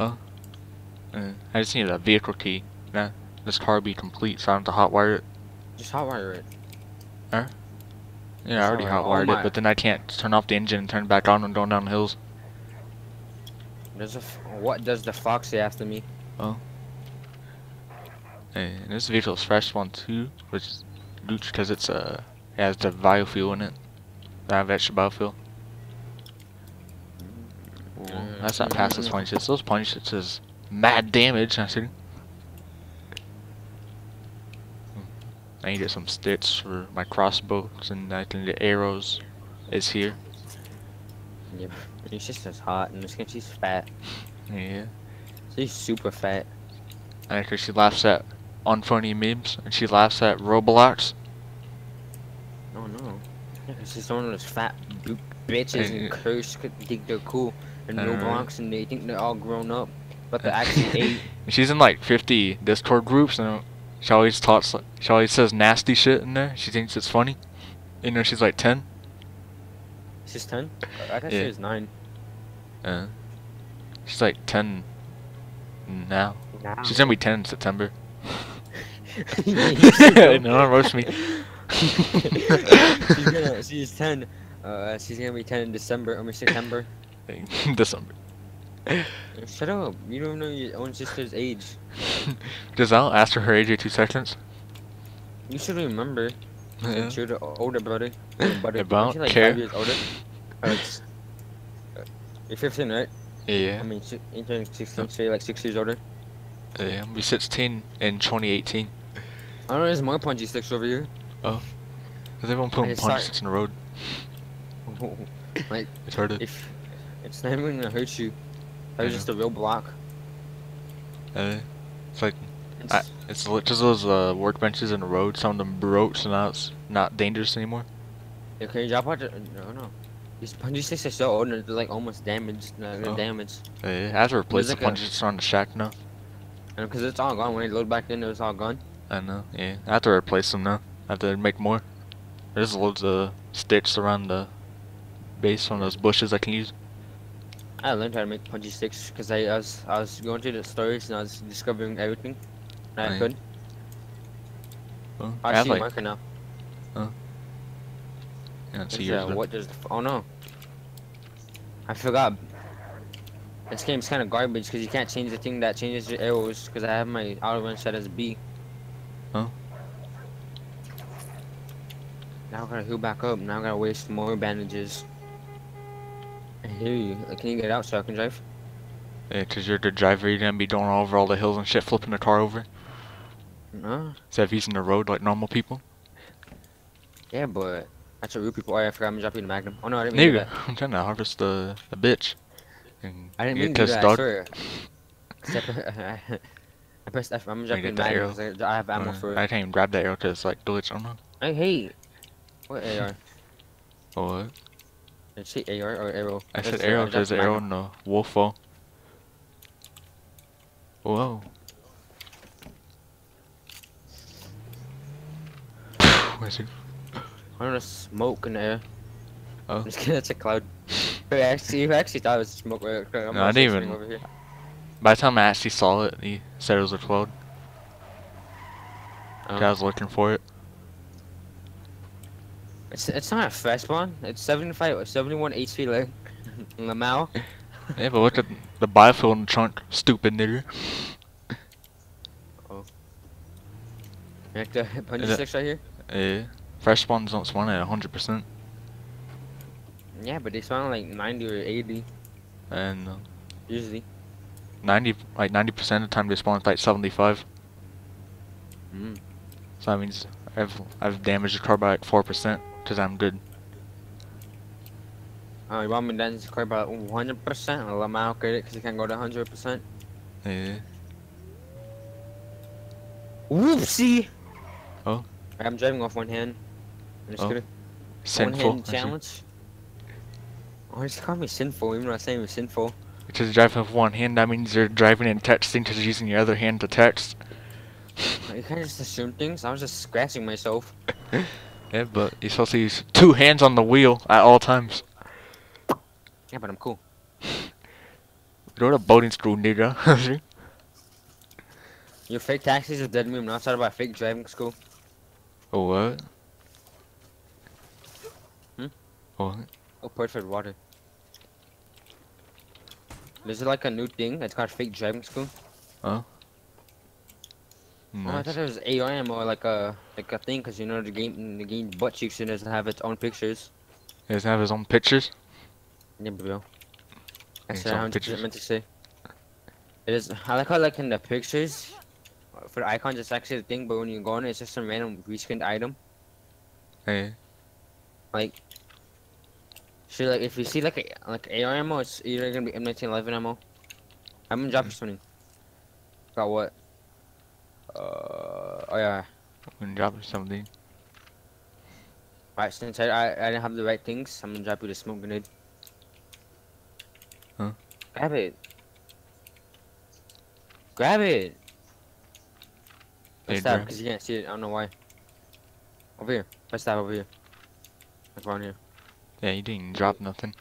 Speaker 2: Uh, I just need a vehicle key. Nah, this car be complete, so I don't have to hotwire it.
Speaker 1: just hotwire it.
Speaker 2: Yeah, I already
Speaker 1: Sorry, oh
Speaker 2: hotwired
Speaker 1: my-
Speaker 2: it, but then I can't turn off the engine and turn it back on when going down the hills.
Speaker 1: There's a f- what does the fox say after me? Oh.
Speaker 2: And this vehicle's fresh one too, which is douche because it's uh it has the biofuel in it. That vegetable biofuel. Well, that's not past those punch hits. Those punch hits is mad damage. I see. I need to get some sticks for my crossbows, and I can get arrows. Is here.
Speaker 1: Yep. Your sister's hot, and this she's fat.
Speaker 2: Yeah.
Speaker 1: She's super fat.
Speaker 2: I because she laughs at unfunny memes, and she laughs at Roblox.
Speaker 1: Oh no. Yeah, she's one of those fat bitches and
Speaker 2: uh,
Speaker 1: curse think they're cool and
Speaker 2: I know.
Speaker 1: Roblox and they think they're all grown up, but they're actually eight.
Speaker 2: She's in like 50 Discord groups, and she always talks. She always says nasty shit in there. She thinks it's funny. You know, she's like 10.
Speaker 1: She's ten. I thought
Speaker 2: Yeah.
Speaker 1: she was nine.
Speaker 2: Uh, she's like 10 now.
Speaker 1: Now.
Speaker 2: She's gonna be 10 in September.
Speaker 1: You said
Speaker 2: no,
Speaker 1: no.
Speaker 2: don't roast me.
Speaker 1: she's gonna. She's ten. Uh, she's gonna be ten in December. I mean September.
Speaker 2: December.
Speaker 1: Shut up. You don't know your own sister's age.
Speaker 2: Giselle, ask her her age in two seconds.
Speaker 1: You should remember.
Speaker 2: Yeah.
Speaker 1: Since you're the older brother. Brother.
Speaker 2: I don't
Speaker 1: like
Speaker 2: care.
Speaker 1: Five years older. Uh, you're 15, right?
Speaker 2: Yeah.
Speaker 1: I mean, turning 16, so you're like six years older.
Speaker 2: Yeah, I'm be 16 in 2018.
Speaker 1: I don't know, there's more punchy sticks over here. Oh.
Speaker 2: Cause everyone putting
Speaker 1: just
Speaker 2: punch
Speaker 1: saw-
Speaker 2: sticks in the road.
Speaker 1: like,
Speaker 2: It's hard to.
Speaker 1: if it's not even gonna hurt you, that was just a real block.
Speaker 2: Uh, it's like
Speaker 1: It's,
Speaker 2: I, it's just those uh, workbenches in the road. Some of them broke, so now it's not dangerous anymore.
Speaker 1: yeah, can you drop out? The, no, no. These punchy sticks are so old and they're like almost damaged. No, they're
Speaker 2: Oh.
Speaker 1: damaged.
Speaker 2: Uh, I have to replace the
Speaker 1: like
Speaker 2: sticks on the shack now.
Speaker 1: And because it's all gone. When I load back in, it was all gone.
Speaker 2: I know. Yeah, I have to replace them now. I have to make more. There's loads of sticks around the base on those bushes I can use.
Speaker 1: I learned how to make punchy sticks because I, I was I was going through the stories and I was discovering everything that I
Speaker 2: Right.
Speaker 1: could.
Speaker 2: Well,
Speaker 1: I, see
Speaker 2: like.
Speaker 1: a marker now.
Speaker 2: Yeah, see
Speaker 1: uh, what does the f- oh no. I forgot. This game's kind of garbage because you can't change the thing that changes your arrows because I have my auto run set as B.
Speaker 2: Oh.
Speaker 1: Now I gotta heal back up. Now I gotta waste more bandages. I hear you. Like, Can you get out so I can drive?
Speaker 2: Yeah, cause you're the driver. You're gonna be going all over all the hills and shit, flipping the car over
Speaker 1: No.
Speaker 2: instead of using the road like normal people.
Speaker 1: Yeah, but that's what real people are. I forgot I'm dropping the magnum. Oh no, I didn't mean to
Speaker 2: Nigga. I'm trying to harvest the the bitch. And
Speaker 1: I didn't mean to do that. I
Speaker 2: dog.
Speaker 1: swear. I pre- I pressed F. I'm dropping the magnum I have ammo
Speaker 2: Uh,
Speaker 1: for it.
Speaker 2: I can't even grab that arrow 'cause it's like glitch. I don't know.
Speaker 1: I hate. What AR?
Speaker 2: What?
Speaker 1: Did you say AR or arrow?
Speaker 2: I said
Speaker 1: uh,
Speaker 2: arrow. There's an arrow in the wolf fall. Whoa. Where's it?
Speaker 1: I don't know smoke in the air.
Speaker 2: Oh.
Speaker 1: I'm just kidding, it's a cloud. But actually, you actually thought it was smoke. Right? I'm
Speaker 2: No, I didn't even-
Speaker 1: Over here.
Speaker 2: By the time I actually saw it, he said it was a cloud.
Speaker 1: Oh.
Speaker 2: I was looking for it.
Speaker 1: It's it's not a fast spawn. It's 75, or 71 HP like Lamau.
Speaker 2: Yeah, but look at the biofuel in the trunk. Stupid nigger.
Speaker 1: Like the punchy
Speaker 2: Is it-
Speaker 1: sticks right here.
Speaker 2: Yeah. Fresh spawns don't spawn at 100%.
Speaker 1: Yeah, but they spawn like 90 or 80
Speaker 2: And uh,
Speaker 1: usually.
Speaker 2: 90, like 90% of the time they spawn at like 75.
Speaker 1: Mm.
Speaker 2: So that means I've, I've damaged the car by like 4% because I'm good.
Speaker 1: Oh, you want me to car about 100%? Lamau credit because you can't go to 100%.
Speaker 2: Yeah.
Speaker 1: Whoopsie!
Speaker 2: Oh.
Speaker 1: I'm driving off one hand. I'm just
Speaker 2: Oh.
Speaker 1: gonna
Speaker 2: Sinful.
Speaker 1: One hand challenge. Oh, just call me sinful, even though I say I'm sinful.
Speaker 2: Because you're driving with one hand, that means you're driving and texting because you're using your other hand to text.
Speaker 1: You can't just assume things. I was just scratching myself.
Speaker 2: Yeah, but you're supposed to use two hands on the wheel at all times.
Speaker 1: Yeah, but I'm cool.
Speaker 2: You're a boating school, nigga.
Speaker 1: Your fake taxis are dead me. I'm not talking about fake driving school.
Speaker 2: oh, what?
Speaker 1: Hmm?
Speaker 2: What?
Speaker 1: Oh, perfect water. There's like a new thing. It's called fake driving school. Oh, Mm.
Speaker 2: Oh, I
Speaker 1: thought it was ARM or like a like a thing, cause you know the game the game butt cheeks and doesn't have its own pictures.
Speaker 2: He doesn't have its own pictures?
Speaker 1: Yeah, bro. That's what I
Speaker 2: own
Speaker 1: 100
Speaker 2: pictures?
Speaker 1: meant to say. It is. I like how like in the pictures, for the icons it's actually the thing, but when you go on it, it's just some random reskinned item.
Speaker 2: Hey.
Speaker 1: Like, so like if you see like a, like AR ammo, it's either gonna be M1911 ammo. I'm you something. Got what? Uh, oh yeah.
Speaker 2: I'm gonna drop you something.
Speaker 1: Alright, since I, I I didn't have the right things, I'm gonna drop you the smoke grenade.
Speaker 2: Huh?
Speaker 1: Grab it. Grab it. Press because you can't see it. I don't know why. Over here. Press tab over here. Like around here.
Speaker 2: Yeah, you didn't drop nothing.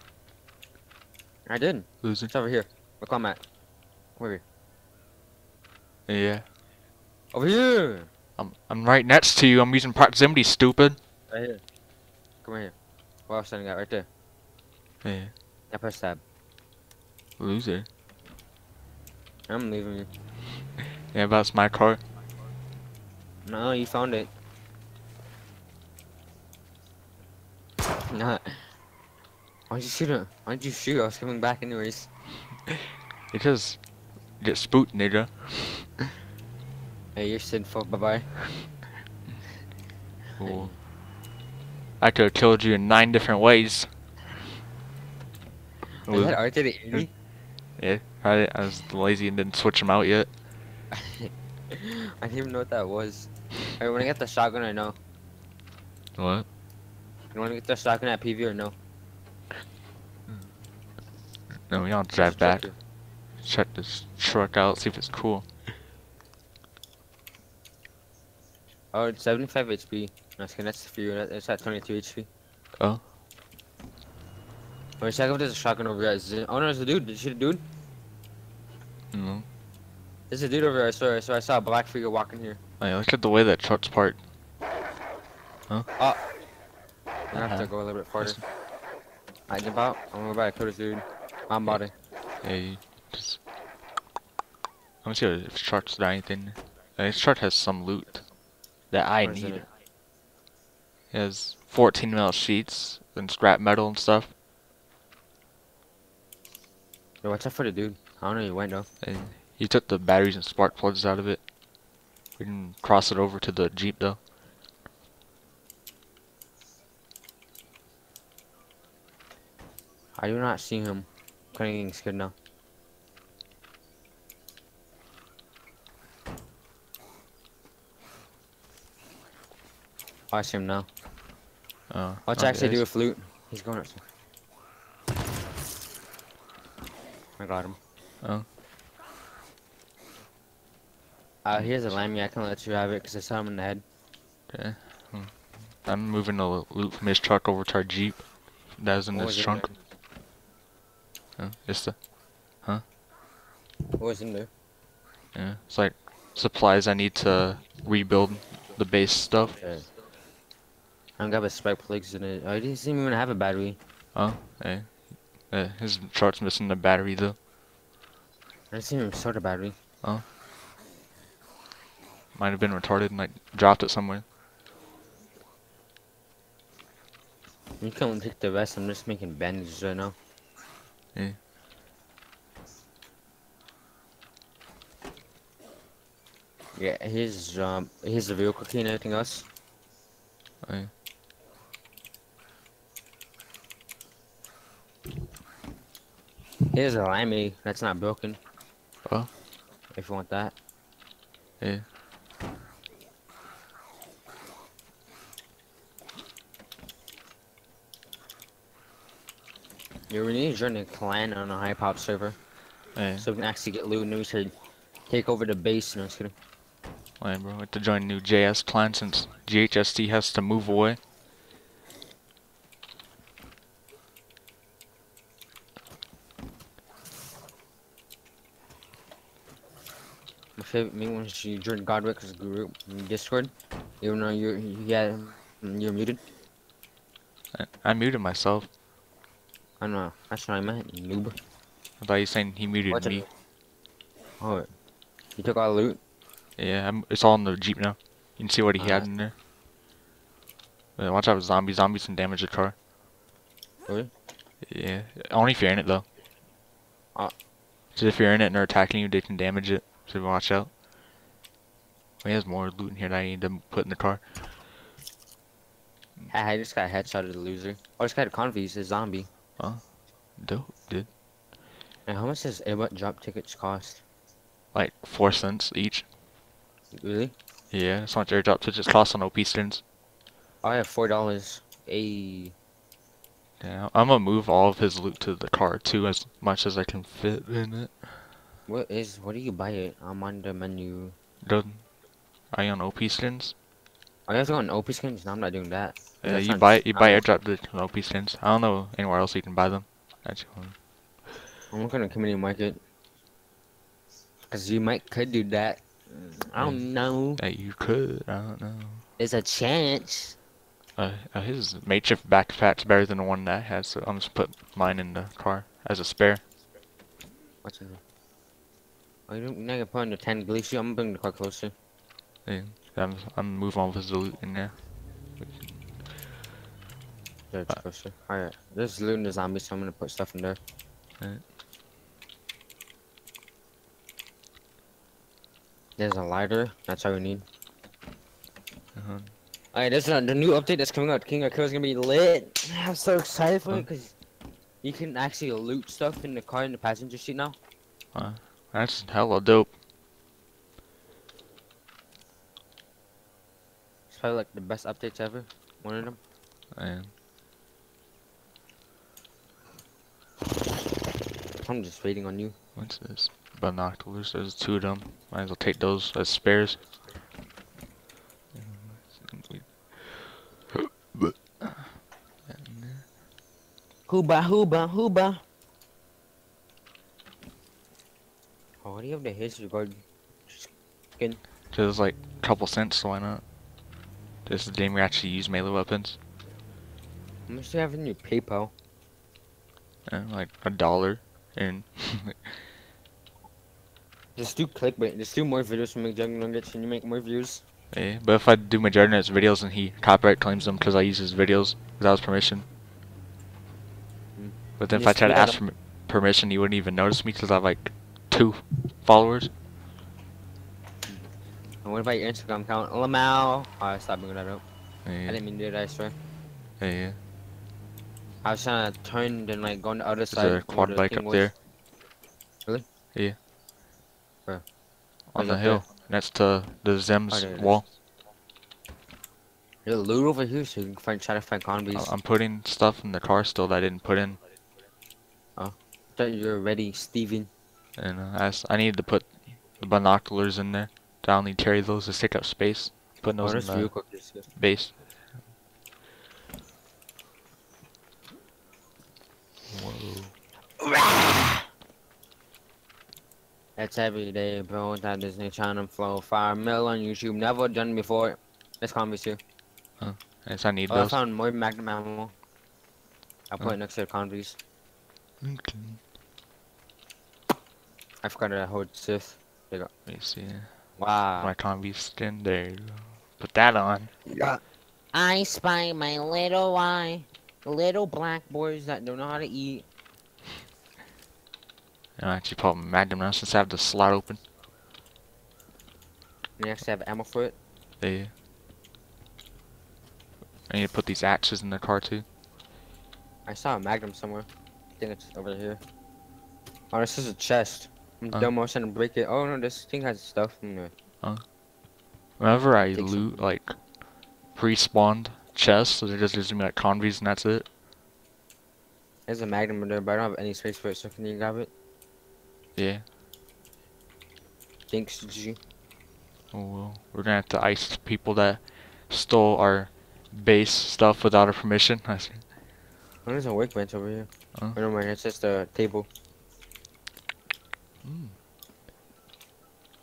Speaker 1: I did.
Speaker 2: Loser.
Speaker 1: It's over here. Look where I'm at. Over here.
Speaker 2: Yeah.
Speaker 1: Over here!
Speaker 2: I'm I'm right next to you. I'm using proximity, stupid.
Speaker 1: Right here. Come here. Where I was standing at, right there.
Speaker 2: Yeah.
Speaker 1: Now press tab.
Speaker 2: Loser.
Speaker 1: I'm leaving you.
Speaker 2: Yeah, that's my car.
Speaker 1: No, you found it. Nah. Why'd you shoot him? Why'd you shoot? I was coming back anyways.
Speaker 2: Because get spooked, nigga.
Speaker 1: Hey, you're sinful. Bye bye.
Speaker 2: Ooh. I could have killed you in nine different ways.
Speaker 1: Is that RT Indy?
Speaker 2: Yeah, I, I was lazy and didn't switch them out yet.
Speaker 1: I didn't even know what that was. Hey, when I get the shotgun, I know.
Speaker 2: What?
Speaker 1: You want to get the shotgun at PV or no?
Speaker 2: No, we don't drive back. Check this truck out, see if it's cool.
Speaker 1: Oh, it's 75 HP. It's that's for you. It's at 22 HP.
Speaker 2: Oh.
Speaker 1: Wait, check if there's a shotgun over there. Is it- Oh no, there's a dude. Did you see the dude?
Speaker 2: No.
Speaker 1: There's a dude over there. I saw. So I saw a black figure walking here.
Speaker 2: Hey, look at the way that truck's parked. Huh? Ah. Oh.
Speaker 1: I have to go a little bit farther. I jump out. I'm gonna go by a this dude. I'm body.
Speaker 2: Hey, just. Me see if truck's got anything. This truck has some loot that I need.
Speaker 1: it?
Speaker 2: It has 14 mil sheets and scrap metal and stuff.
Speaker 1: Yo, watch out for the dude. I don't know he went though.
Speaker 2: And he took the batteries and spark plugs out of it. We can cross it over to the Jeep though.
Speaker 1: I do not see him. Kind of getting scared now. Oh, I see him now.
Speaker 2: Uh,
Speaker 1: Watch
Speaker 2: okay,
Speaker 1: actually do a flute. He's going up. I got him.
Speaker 2: Oh.
Speaker 1: Uh, here's a lammy. I can let you have it because I saw him in the head.
Speaker 2: Okay. Hmm. I'm moving the loot from his truck over to our Jeep. That was in
Speaker 1: What
Speaker 2: his
Speaker 1: was
Speaker 2: trunk. Uh, just the,
Speaker 1: What was in there?
Speaker 2: yeah, it's like supplies I need to rebuild the base stuff.
Speaker 1: Okay. I don't got a spike plugs in it. Oh, he doesn't even have a battery.
Speaker 2: Oh, hey. Uh, his chart's missing the battery though.
Speaker 1: I didn't even start a battery. Oh.
Speaker 2: Might have been retarded and like dropped it somewhere.
Speaker 1: You can take the rest. I'm just making bandages right now.
Speaker 2: Yeah.
Speaker 1: Yeah, here's um, here's the vehicle key and everything else.
Speaker 2: Hey.
Speaker 1: Here's a lammy that's not broken.
Speaker 2: Oh.
Speaker 1: If you want that.
Speaker 2: Yeah.
Speaker 1: Yeah, we need to join a clan on a high pop server
Speaker 2: Hey.
Speaker 1: so we can actually get loot and we should take over the base. No, just kidding.
Speaker 2: Hey, bro. I have to join new JS clan since GHST has to move away.
Speaker 1: Favorite me when she joined Godwick's group Discord, even though you're yeah you're muted.
Speaker 2: I, I muted myself.
Speaker 1: I know. That's what I meant. Noob.
Speaker 2: I thought you saying he muted
Speaker 1: What's
Speaker 2: me.
Speaker 1: it? Oh, you took all the loot.
Speaker 2: Yeah, I'm, it's all in the Jeep now. You can see what he had
Speaker 1: Ah.
Speaker 2: in there. Uh, watch out for zombies. Zombies can damage the car.
Speaker 1: Really?
Speaker 2: Yeah, only if you're in it though.
Speaker 1: Ah.
Speaker 2: So if you're in it and they're attacking you, they can damage it. So watch out. He has more loot in here that I need to put in the car.
Speaker 1: I I just got headshot of the loser. Oh, this guy had Conveys, a zombie. Huh?
Speaker 2: Dope, dude.
Speaker 1: And how much does airbot drop tickets cost?
Speaker 2: Like four cents each.
Speaker 1: Really?
Speaker 2: Yeah, that's how much airdrop tickets cost on OP skins.
Speaker 1: Oh, I have four dollars. A.
Speaker 2: Yeah, I'm gonna move all of his loot to the car too, as much as I can fit in it.
Speaker 1: What is? What do you buy it? I'm on the menu.
Speaker 2: Don't. Are you on OP skins?
Speaker 1: I you have to go on OP skins? No, I'm not doing that.
Speaker 2: Yeah, you buy you buy airdrop on OP skins. I don't know anywhere else you can buy them. Actually,
Speaker 1: I'm looking at community market. Cause you might could do that. I don't know.
Speaker 2: yeah, you could. I don't know.
Speaker 1: There's a chance.
Speaker 2: Uh, uh, his makeshift backpack's better than the one that I had, so I'm just put mine in the car as a spare.
Speaker 1: What's in there? You don't, you're not gonna put on the 10 glacier? I'm gonna bring the car closer.
Speaker 2: Yeah, I'm I'm moving all of his loot in there.
Speaker 1: Closer. Alright, there's loot in the zombies, so I'm gonna put stuff in there.
Speaker 2: Alright.
Speaker 1: There's a lighter. That's all we need.
Speaker 2: Uh-huh.
Speaker 1: Alright, there's a, the new update that's coming out. King of Kill is gonna be lit. I'm so excited for
Speaker 2: Huh?
Speaker 1: it because you can actually loot stuff in the car in the passenger seat now.
Speaker 2: That's hella dope.
Speaker 1: It's probably like the best updates ever. One of them.
Speaker 2: And
Speaker 1: I'm just waiting on you.
Speaker 2: what's this? Binoculars. There's two of them. Might as well take those as spares.
Speaker 1: Hooba, hooba, hooba. Oh, what do you have to the history guard?
Speaker 2: Just like a couple cents, so why not? This is the game where you actually use melee weapons.
Speaker 1: How much do you have in your PayPal?
Speaker 2: And like a dollar. And
Speaker 1: Just do clickbait. Just do more videos from McJuggerNuggets Nuggets and you make more views.
Speaker 2: yeah, but if I do my Jordan's videos and he copyright claims them because I use his videos without his permission.
Speaker 1: Hmm.
Speaker 2: But then if I try to ask for permission, he wouldn't even notice me because I like two followers.
Speaker 1: And what about your Instagram account? Lamau. Oh, I stopped bringing that up. I didn't mean to do that, I swear.
Speaker 2: yeah, yeah.
Speaker 1: I was trying to turn and like go on the other
Speaker 2: There's
Speaker 1: side.
Speaker 2: a
Speaker 1: where
Speaker 2: quad
Speaker 1: the
Speaker 2: bike up
Speaker 1: was.
Speaker 2: there.
Speaker 1: Really?
Speaker 2: Yeah.
Speaker 1: Where?
Speaker 2: On the hill, next to the Zems
Speaker 1: Oh, there is.
Speaker 2: wall.
Speaker 1: There's loot over here, so you can find try to find Conveys.
Speaker 2: I- I'm putting stuff in the car still that I didn't put in, oh.
Speaker 1: Thought you're ready, Steven.
Speaker 2: And uh, I, needed to put the binoculars in there. To only carry those to take up space. Putting those in the
Speaker 1: cookers.
Speaker 2: base. Whoa.
Speaker 1: That's every day, bro. That Disney Channel flow. Five mil on YouTube. Never done before. Let's Conveys here.
Speaker 2: Yes, I need
Speaker 1: Oh, I found more Magnum ammo. I put
Speaker 2: Oh.
Speaker 1: it next to the Conveys.
Speaker 2: Okay.
Speaker 1: I forgot that I hold Sith.
Speaker 2: Let me see.
Speaker 1: Wow.
Speaker 2: My combi skin. There you go. Put that on. Yeah.
Speaker 1: I spy my little eye. Little black boys that don't know how to eat.
Speaker 2: And I actually put my magnum now since I have the slot open.
Speaker 1: And you actually have ammo for it.
Speaker 2: There. I need to put these axes in the car too.
Speaker 1: I saw a Magnum somewhere. I think it's over here. Oh, this is a chest. I'm
Speaker 2: Huh?
Speaker 1: dumb. I was trying to break it. Oh no, this thing has stuff in there. Huh?
Speaker 2: Whenever I
Speaker 1: Take some.
Speaker 2: loot like pre-spawned chests, so they're just using me like Conveys and that's it.
Speaker 1: There's a Magnum in there, but I don't have any space for it. So can you grab it?
Speaker 2: Yeah.
Speaker 1: Thanks, G.
Speaker 2: Oh well. We're gonna have to ice people that stole our base stuff without our permission. I see.
Speaker 1: Oh, there's a workbench over here. Oh, never mind. It's just a table.
Speaker 2: Mm.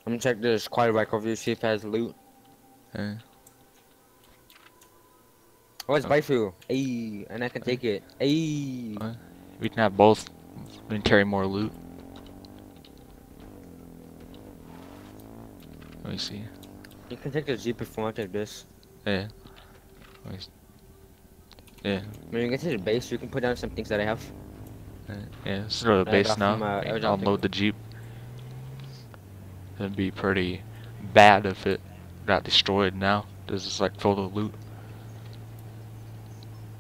Speaker 1: I'm gonna check this quad bike over here. See if it has loot.
Speaker 2: Yeah.
Speaker 1: Oh, it's bike fuel. Ayy, and I can take it. Ayy.
Speaker 2: We can have both and carry more loot. Let me see.
Speaker 1: You can take the jeep if you want to take this.
Speaker 2: Yeah. Let me s- Yeah.
Speaker 1: When you get to the base, you can put down some things that I have.
Speaker 2: Yeah, let's go to the base now.
Speaker 1: from, uh,
Speaker 2: I'll load the Jeep. It'd be pretty bad if it got destroyed now. This is like full of loot.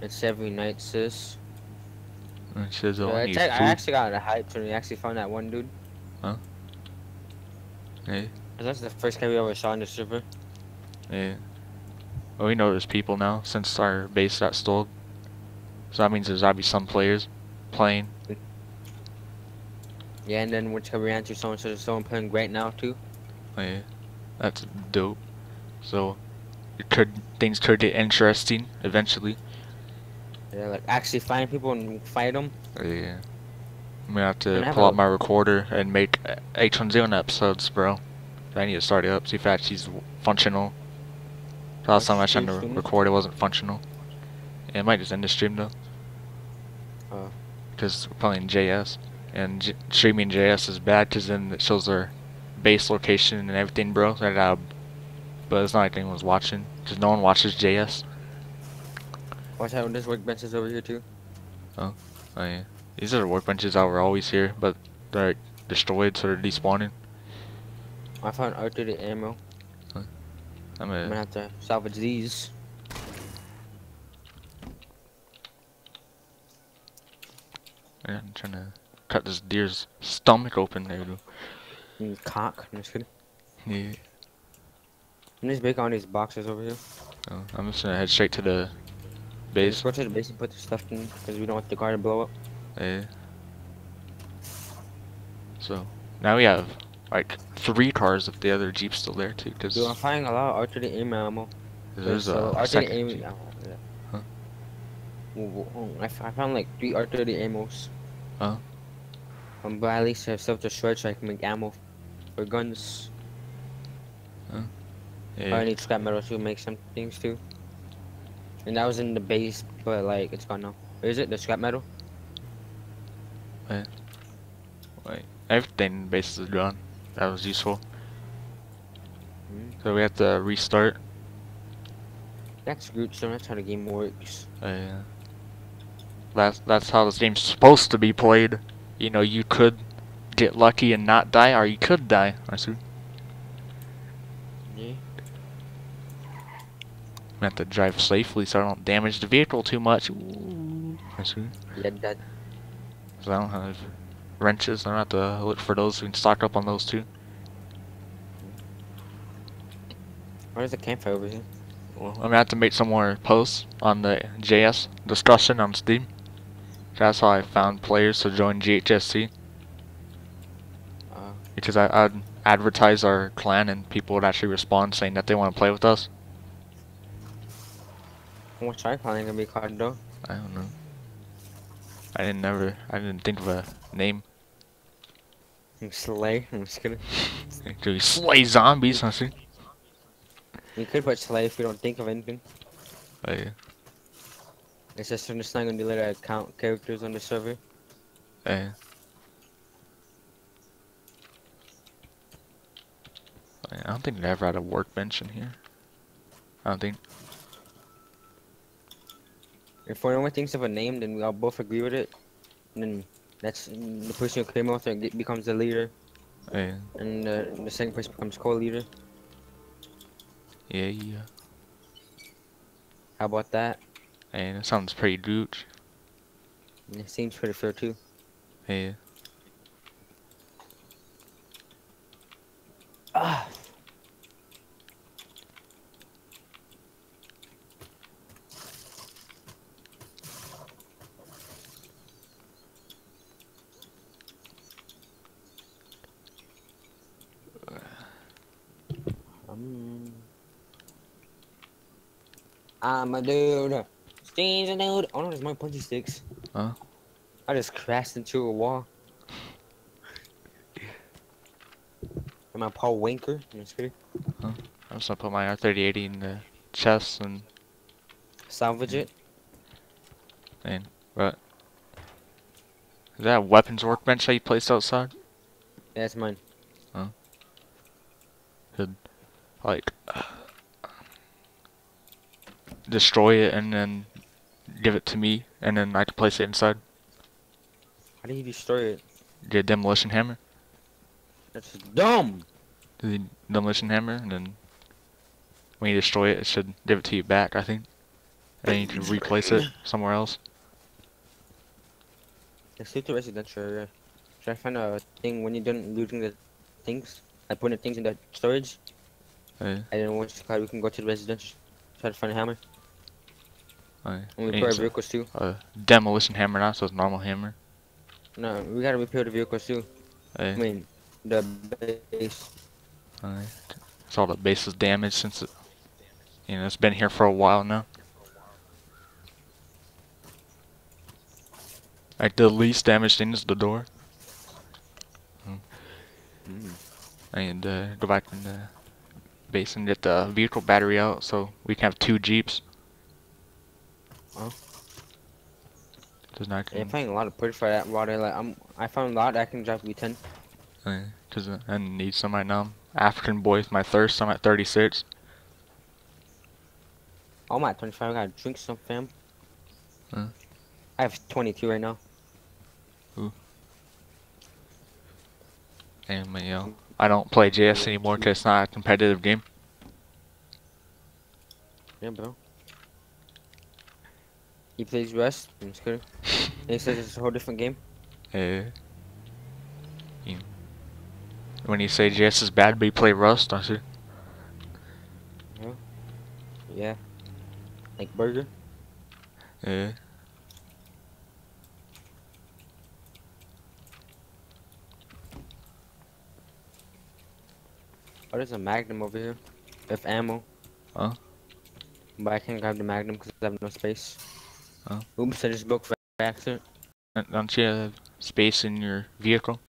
Speaker 1: It's every night, sis.
Speaker 2: And she says, oh, I
Speaker 1: I,
Speaker 2: need
Speaker 1: check- I actually got a hype when we actually found that one dude.
Speaker 2: Yeah,
Speaker 1: 'Cause That's the first guy we ever saw in the server.
Speaker 2: yeah. Well, we know there's people now since our base got stole. So that means there's gotta be some players playing.
Speaker 1: Yeah, and then which we ran to someone, so there's someone playing great now too.
Speaker 2: Yeah, that's dope. So it could things could get interesting eventually.
Speaker 1: Yeah, like actually find people and fight them.
Speaker 2: Yeah. I'm gonna have to pull out my recorder and make uh, H1Z1 episodes, bro. I need to start it up, see if actually's functional. Last time I tried to record, it wasn't functional. Yeah, it might just end the stream though.
Speaker 1: Oh.
Speaker 2: Because we're playing JS. And J- streaming JS is bad because then it shows their base location and everything, bro. That, uh, but it's not like anyone's watching. Because no one watches JS.
Speaker 1: Watch out, there's workbenches over here too.
Speaker 2: Oh yeah. These are the workbenches that were always here, but they're like, destroyed, so they're despawning.
Speaker 1: I found artillery ammo.
Speaker 2: I'm
Speaker 1: I'm
Speaker 2: gonna
Speaker 1: gonna have to salvage these.
Speaker 2: Yeah, I'm trying to cut this deer's stomach open there, dude.
Speaker 1: Mm, cock. I'm just kidding.
Speaker 2: Yeah.
Speaker 1: I'm just breaking all these boxes over here.
Speaker 2: Oh, I'm just gonna head straight to the
Speaker 1: Just
Speaker 2: base.
Speaker 1: go to the base and put the stuff in because we don't want the car to blow up.
Speaker 2: Yeah. So now we have like three cars if the other jeep's still there too, because
Speaker 1: Dude, I'm finding a lot of artillery ammo.
Speaker 2: there's
Speaker 1: So,
Speaker 2: a,
Speaker 1: artillery
Speaker 2: second.
Speaker 1: ammo.
Speaker 2: jeep.
Speaker 1: yeah, yeah.
Speaker 2: Huh?
Speaker 1: I, found like three artillery ammos.
Speaker 2: Huh?
Speaker 1: Um, but at least I have self destroyed so I can make ammo for guns. I
Speaker 2: Yeah.
Speaker 1: I need scrap metal to make some things too. And that was in the base, but like it's gone now. Is it the scrap metal?
Speaker 2: Wait, Wait. everything in the base is gone. That was useful.
Speaker 1: Mm.
Speaker 2: So we have to restart.
Speaker 1: That's good. So that's how the game works.
Speaker 2: Uh, that's that's how this game's supposed to be played. You know, you could get lucky and not die, or you could die. I see.
Speaker 1: Yeah.
Speaker 2: We have to drive safely so I don't damage the vehicle too much. Ooh. I see.
Speaker 1: Yeah, that.
Speaker 2: So I don't have wrenches. I don't have to look for those. We can stock up on those too.
Speaker 1: Where's the campfire over here?
Speaker 2: Well, I'm gonna have to make some more posts on the JS discussion on Steam. That's how I found players to join GHSC
Speaker 1: Uh,
Speaker 2: because I, I'd advertise our clan and people would actually respond saying that they want to play with us.
Speaker 1: what's our clan gonna be called though?
Speaker 2: I don't know. I didn't never. I didn't think of a name.
Speaker 1: Slay. I'm just kidding.
Speaker 2: Do we slay zombies? I see.
Speaker 1: We could put Slay if we don't think of anything.
Speaker 2: Oh, yeah.
Speaker 1: It's just not gonna be able to count characters on the server.
Speaker 2: Yeah. I don't think they ever had a workbench in here. I don't think.
Speaker 1: If one of one thinks of a name, then we all both agree with it. And then that's the person who came with it becomes the leader,
Speaker 2: Yeah.
Speaker 1: and uh, the second person becomes co-leader.
Speaker 2: Yeah, yeah.
Speaker 1: How about that?
Speaker 2: Hey, it sounds pretty gooch.
Speaker 1: It seems pretty fair too.
Speaker 2: Yeah.
Speaker 1: Ah. Um, I'm a dude. Steve's a dude. Oh no, there's my punchy sticks.
Speaker 2: Huh?
Speaker 1: I just crashed into a wall. Am I Paul Winker? I'm just kidding.
Speaker 2: I'm just gonna put my R3080 in the chest and
Speaker 1: Salvage it.
Speaker 2: and what? Is that a weapons workbench that you placed outside?
Speaker 1: Yeah, That's mine. Huh?
Speaker 2: Could like destroy it and then give it to me and then I can place it inside.
Speaker 1: How do you destroy it?
Speaker 2: Get demolition hammer.
Speaker 1: That's dumb.
Speaker 2: The demolition hammer and then when you destroy it it should give it to you back, I think. And then you can replace it somewhere else.
Speaker 1: Let's do the residential area. Should I find a thing when you're done looting the things? Like putting the things in the storage?
Speaker 2: Uh,
Speaker 1: And then once we can go to the residential. Try to find a hammer. And we repair vehicles too.
Speaker 2: a demolition hammer not so it's normal hammer.
Speaker 1: No, we gotta repair the vehicles too.
Speaker 2: Uh,
Speaker 1: I mean, the base.
Speaker 2: Alright. It's all the base is damaged since it, you know, it's been here for a while now. Like the least damaged thing is the door. Hmm. And uh, go back in the base and get the vehicle battery out so we can have two jeeps.
Speaker 1: Oh.
Speaker 2: Now I
Speaker 1: Yeah, I'm
Speaker 2: can,
Speaker 1: a lot of push for that water. Like I'm, I found a lot that can drive V10.
Speaker 2: uh, cause I need some right now. African boy with my thirst. I'm at 36.
Speaker 1: Oh my 25, I gotta drink some fam. I have 22 right now.
Speaker 2: And you know, I don't play JS anymore because it's not a competitive game.
Speaker 1: Yeah, bro. He plays Rust. I'm just kidding. And he says it's a whole different game.
Speaker 2: Uh, you, when you say JS is bad, but you play Rust, I see.
Speaker 1: Yeah. Like Burger.
Speaker 2: Uh,
Speaker 1: Oh, there's a Magnum over here. With ammo.
Speaker 2: Oh.
Speaker 1: But I can't grab the Magnum because I have no space.
Speaker 2: Oh.
Speaker 1: Oops, I just broke for accident.
Speaker 2: don't you have space in your vehicle?